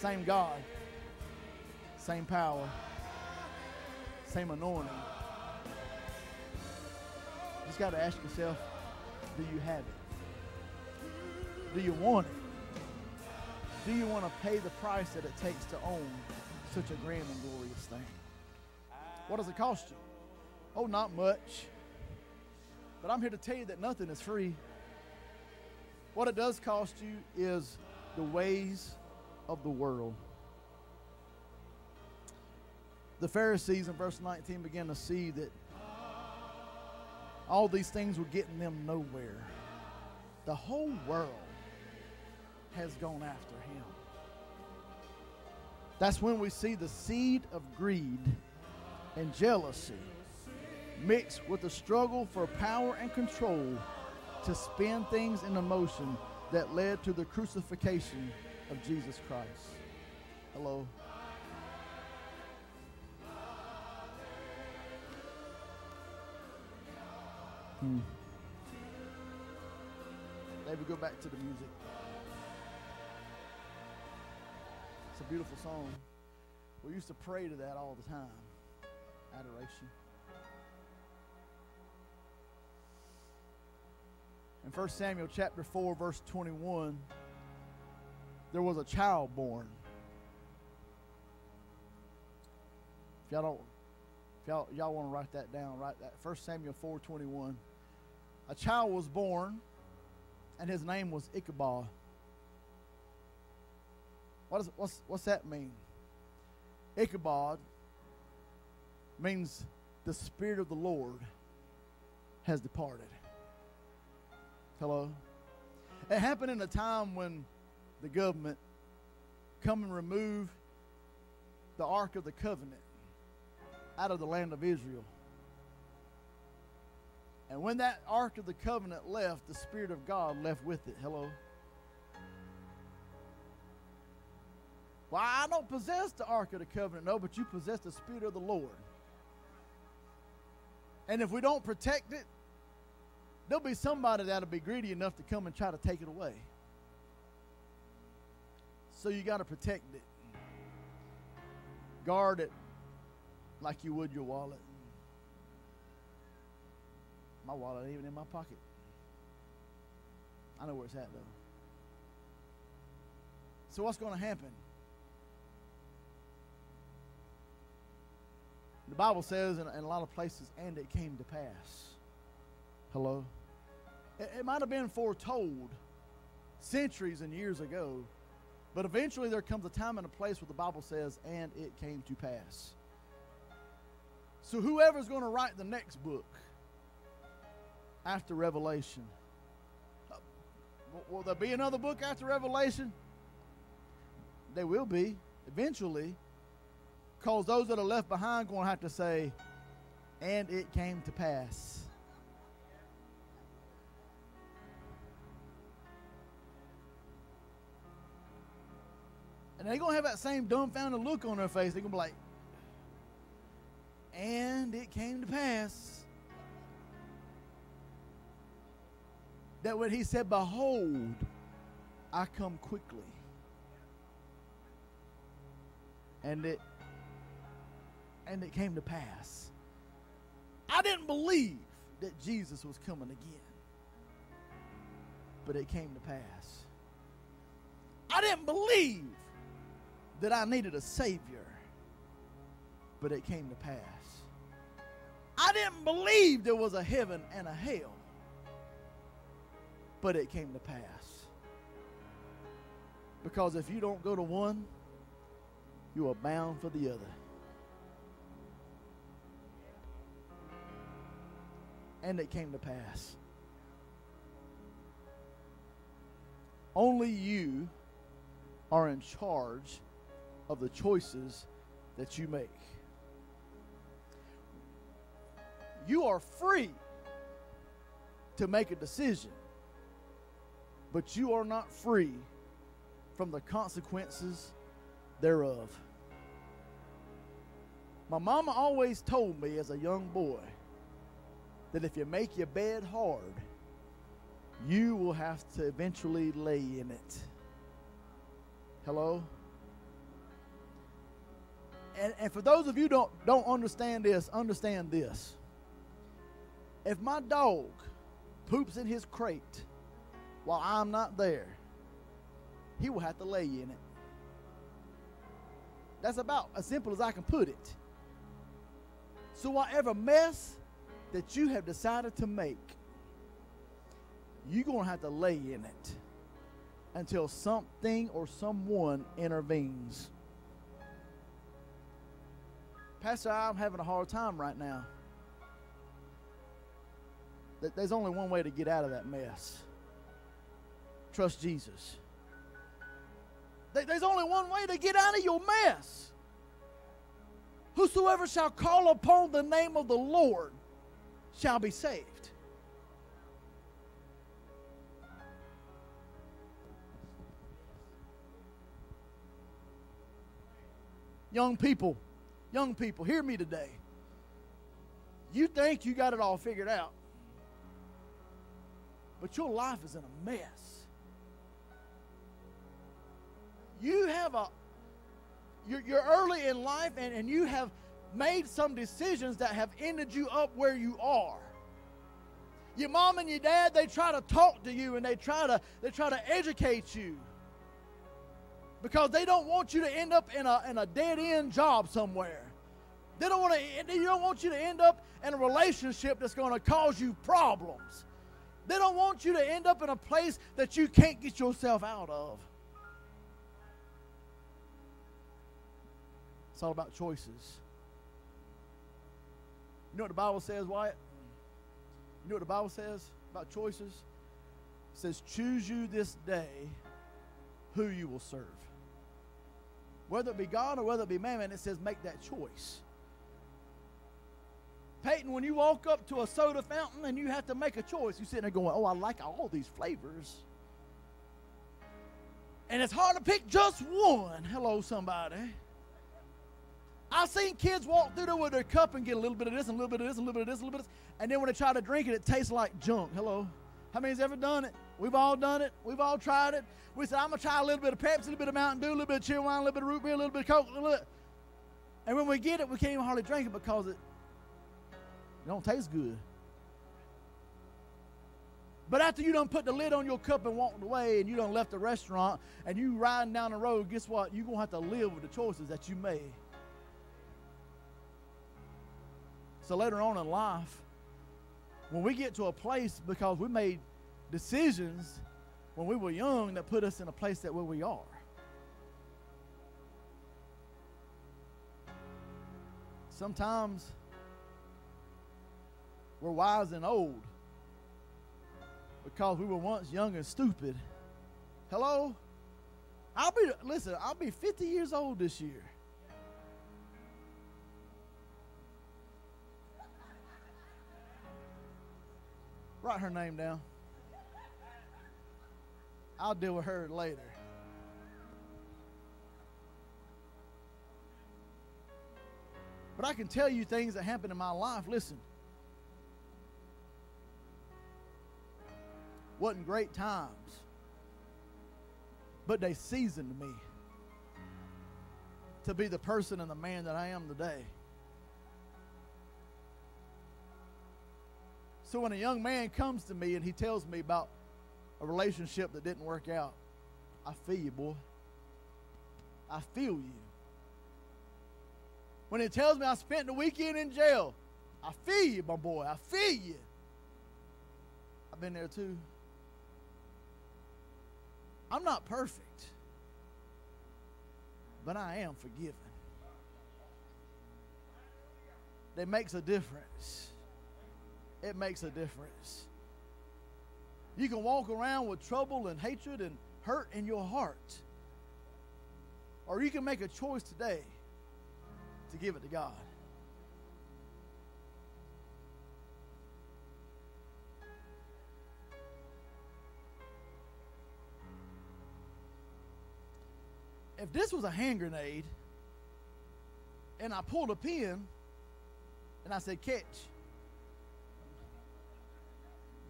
Same God, same power, same anointing. Just got to ask yourself do you have it? Do you want it? Do you want to pay the price that it takes to own such a grand and glorious thing? What does it cost you? Oh, not much. But I'm here to tell you that nothing is free. What it does cost you is the ways of the world. The Pharisees in verse 19 began to see that all these things were getting them nowhere. The whole world has gone after him. That's when we see the seed of greed and jealousy mixed with the struggle for power and control to spin things into motion that led to the crucifixion of Jesus Christ. Hello. Hmm. David, go back to the music. It's a beautiful song. We used to pray to that all the time. Adoration. In 1 Samuel chapter 4, verse 21, there was a child born. If y'all don't, if y'all y'all want to write that down, write that. 1 Samuel four twenty one. A child was born, and his name was Ichabod. What is what's what's that mean? Ichabod means the spirit of the Lord has departed. Hello. It happened in a time when the government come and remove the Ark of the Covenant out of the land of Israel. And when that Ark of the Covenant left, the Spirit of God left with it. Hello? Well, I don't possess the Ark of the Covenant. No, but you possess the Spirit of the Lord. And if we don't protect it, there'll be somebody that'll be greedy enough to come and try to take it away. So you got to protect it. Guard it like you would your wallet. My wallet ain't even in my pocket. I know where it's at though. So what's going to happen? The Bible says in, in, a lot of places, and it came to pass. Hello? It, it might have been foretold centuries and years ago, but eventually there comes a time and a place where the Bible says, and it came to pass. So whoever's going to write the next book after Revelation, uh, will there be another book after Revelation? There will be, eventually. Because those that are left behind going to have to say, and it came to pass. And they're going to have that same dumbfounded look on their face. They're going to be like, and it came to pass that when he said, Behold, I come quickly. And it and it came to pass. I didn't believe that Jesus was coming again. But it came to pass. I didn't believe that I needed a Savior. But it came to pass. I didn't believe there was a heaven and a hell. But it came to pass. Because if you don't go to one, you are bound for the other. And it came to pass. Only you are in charge of the choices that you make. You are free to make a decision, but you are not free from the consequences thereof. My mama always told me as a young boy that if you make your bed hard, you will have to eventually lay in it. Hello? And, and for those of you don't don't understand this, understand this. If my dog poops in his crate while I'm not there, he will have to lay in it. That's about as simple as I can put it. So whatever mess that you have decided to make, you're going to have to lay in it until something or someone intervenes. Pastor, I'm having a hard time right now. There's only one way to get out of that mess trust Jesus. There's only one way to get out of your mess. Whosoever shall call upon the name of the Lord shall be saved. Young people, young people, hear me today. You think you got it all figured out, but your life is in a mess. You have a, you're, you're early in life and, and you have made some decisions that have ended you up where you are. Your mom and your dad, they try to talk to you and they try to they try to educate you. Because they don't want you to end up in a, in a dead end job somewhere. They don't want to. They don't want you to end up in a relationship that's going to cause you problems. They don't want you to end up in a place that you can't get yourself out of. It's all about choices. You know what the Bible says, Wyatt? You know what the Bible says about choices? It says, Choose you this day who you will serve. Whether it be God or whether it be man, it says, Make that choice. Peyton, when you walk up to a soda fountain and you have to make a choice, you're sitting there going, Oh, I like all these flavors. And it's hard to pick just one. Hello, somebody. I've seen kids walk through there with their cup and get a little bit of this, and a little bit of this, and a little bit of this, and a little bit of this. And then when they try to drink it, it tastes like junk. Hello. How many's ever done it? We've all done it. We've all tried it. We said, I'm going to try a little bit of Pepsi, a little bit of Mountain Dew, a little bit of Cheerwine, a little bit of root beer, a little bit of Coke. A little bit. And when we get it, we can't even hardly drink it because it, it don't taste good. But after you done put the lid on your cup and walked away and you done left the restaurant and you riding down the road, guess what? You're going to have to live with the choices that you made. So later on in life, when we get to a place because we made decisions when we were young that put us in a place that where we are. Sometimes we're wise and old because we were once young and stupid. Hello? I'll be listen, I'll be 50 years old this year. Write her name down. I'll deal with her later. But I can tell you things that happened in my life. Listen. Wasn't great times, but they seasoned me to be the person and the man that I am today. So when a young man comes to me and he tells me about a relationship that didn't work out, I feel you, boy. I feel you. When he tells me I spent the weekend in jail, I feel you, my boy. I feel you. I've been there too. I'm not perfect, but I am forgiven. That makes a difference it makes a difference. You can walk around with trouble and hatred and hurt in your heart. Or you can make a choice today to give it to God. If this was a hand grenade and I pulled a pin and I said, catch,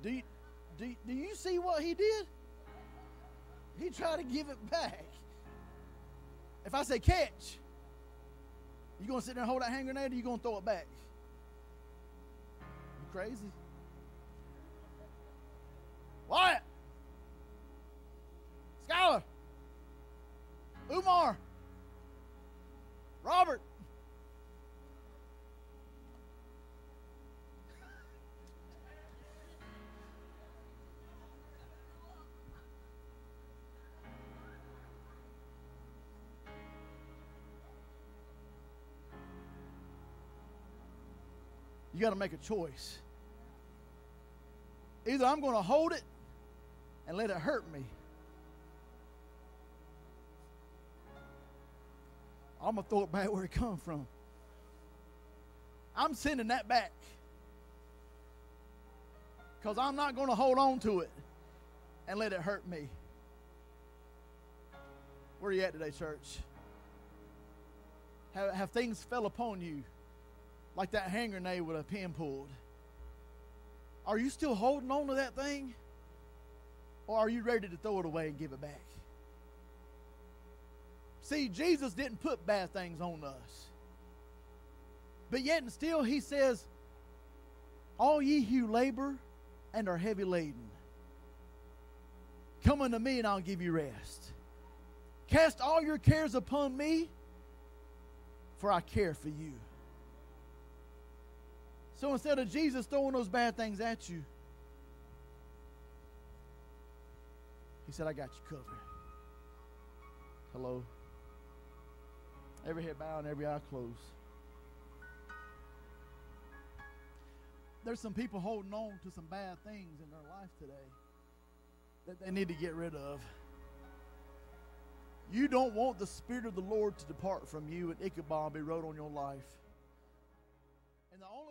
do you, do, do you see what he did? He tried to give it back. If I say catch, you to sit there and hold that hand grenade or you to throw it back? You crazy? Wyatt! Skylar! Umar! Robert! You got to make a choice. Either I'm going to hold it and let it hurt me. I'm going to throw it back where it come from. I'm sending that back. Because I'm not going to hold on to it and let it hurt me. Where are you at today, church? Have, have things fell upon you? Like that hand grenade with a pin pulled. Are you still holding on to that thing? Or are you ready to throw it away and give it back? See, Jesus didn't put bad things on us. But yet and still, he says, All ye who labor and are heavy laden, come unto me and I'll give you rest. Cast all your cares upon me, for I care for you. So instead of Jesus throwing those bad things at you, he said, I got you covered. Hello. Every head bowed and every eye closed. There's some people holding on to some bad things in their life today that they need to get rid of. You don't want the Spirit of the Lord to depart from you and Ichabod be wrote on your life. And the only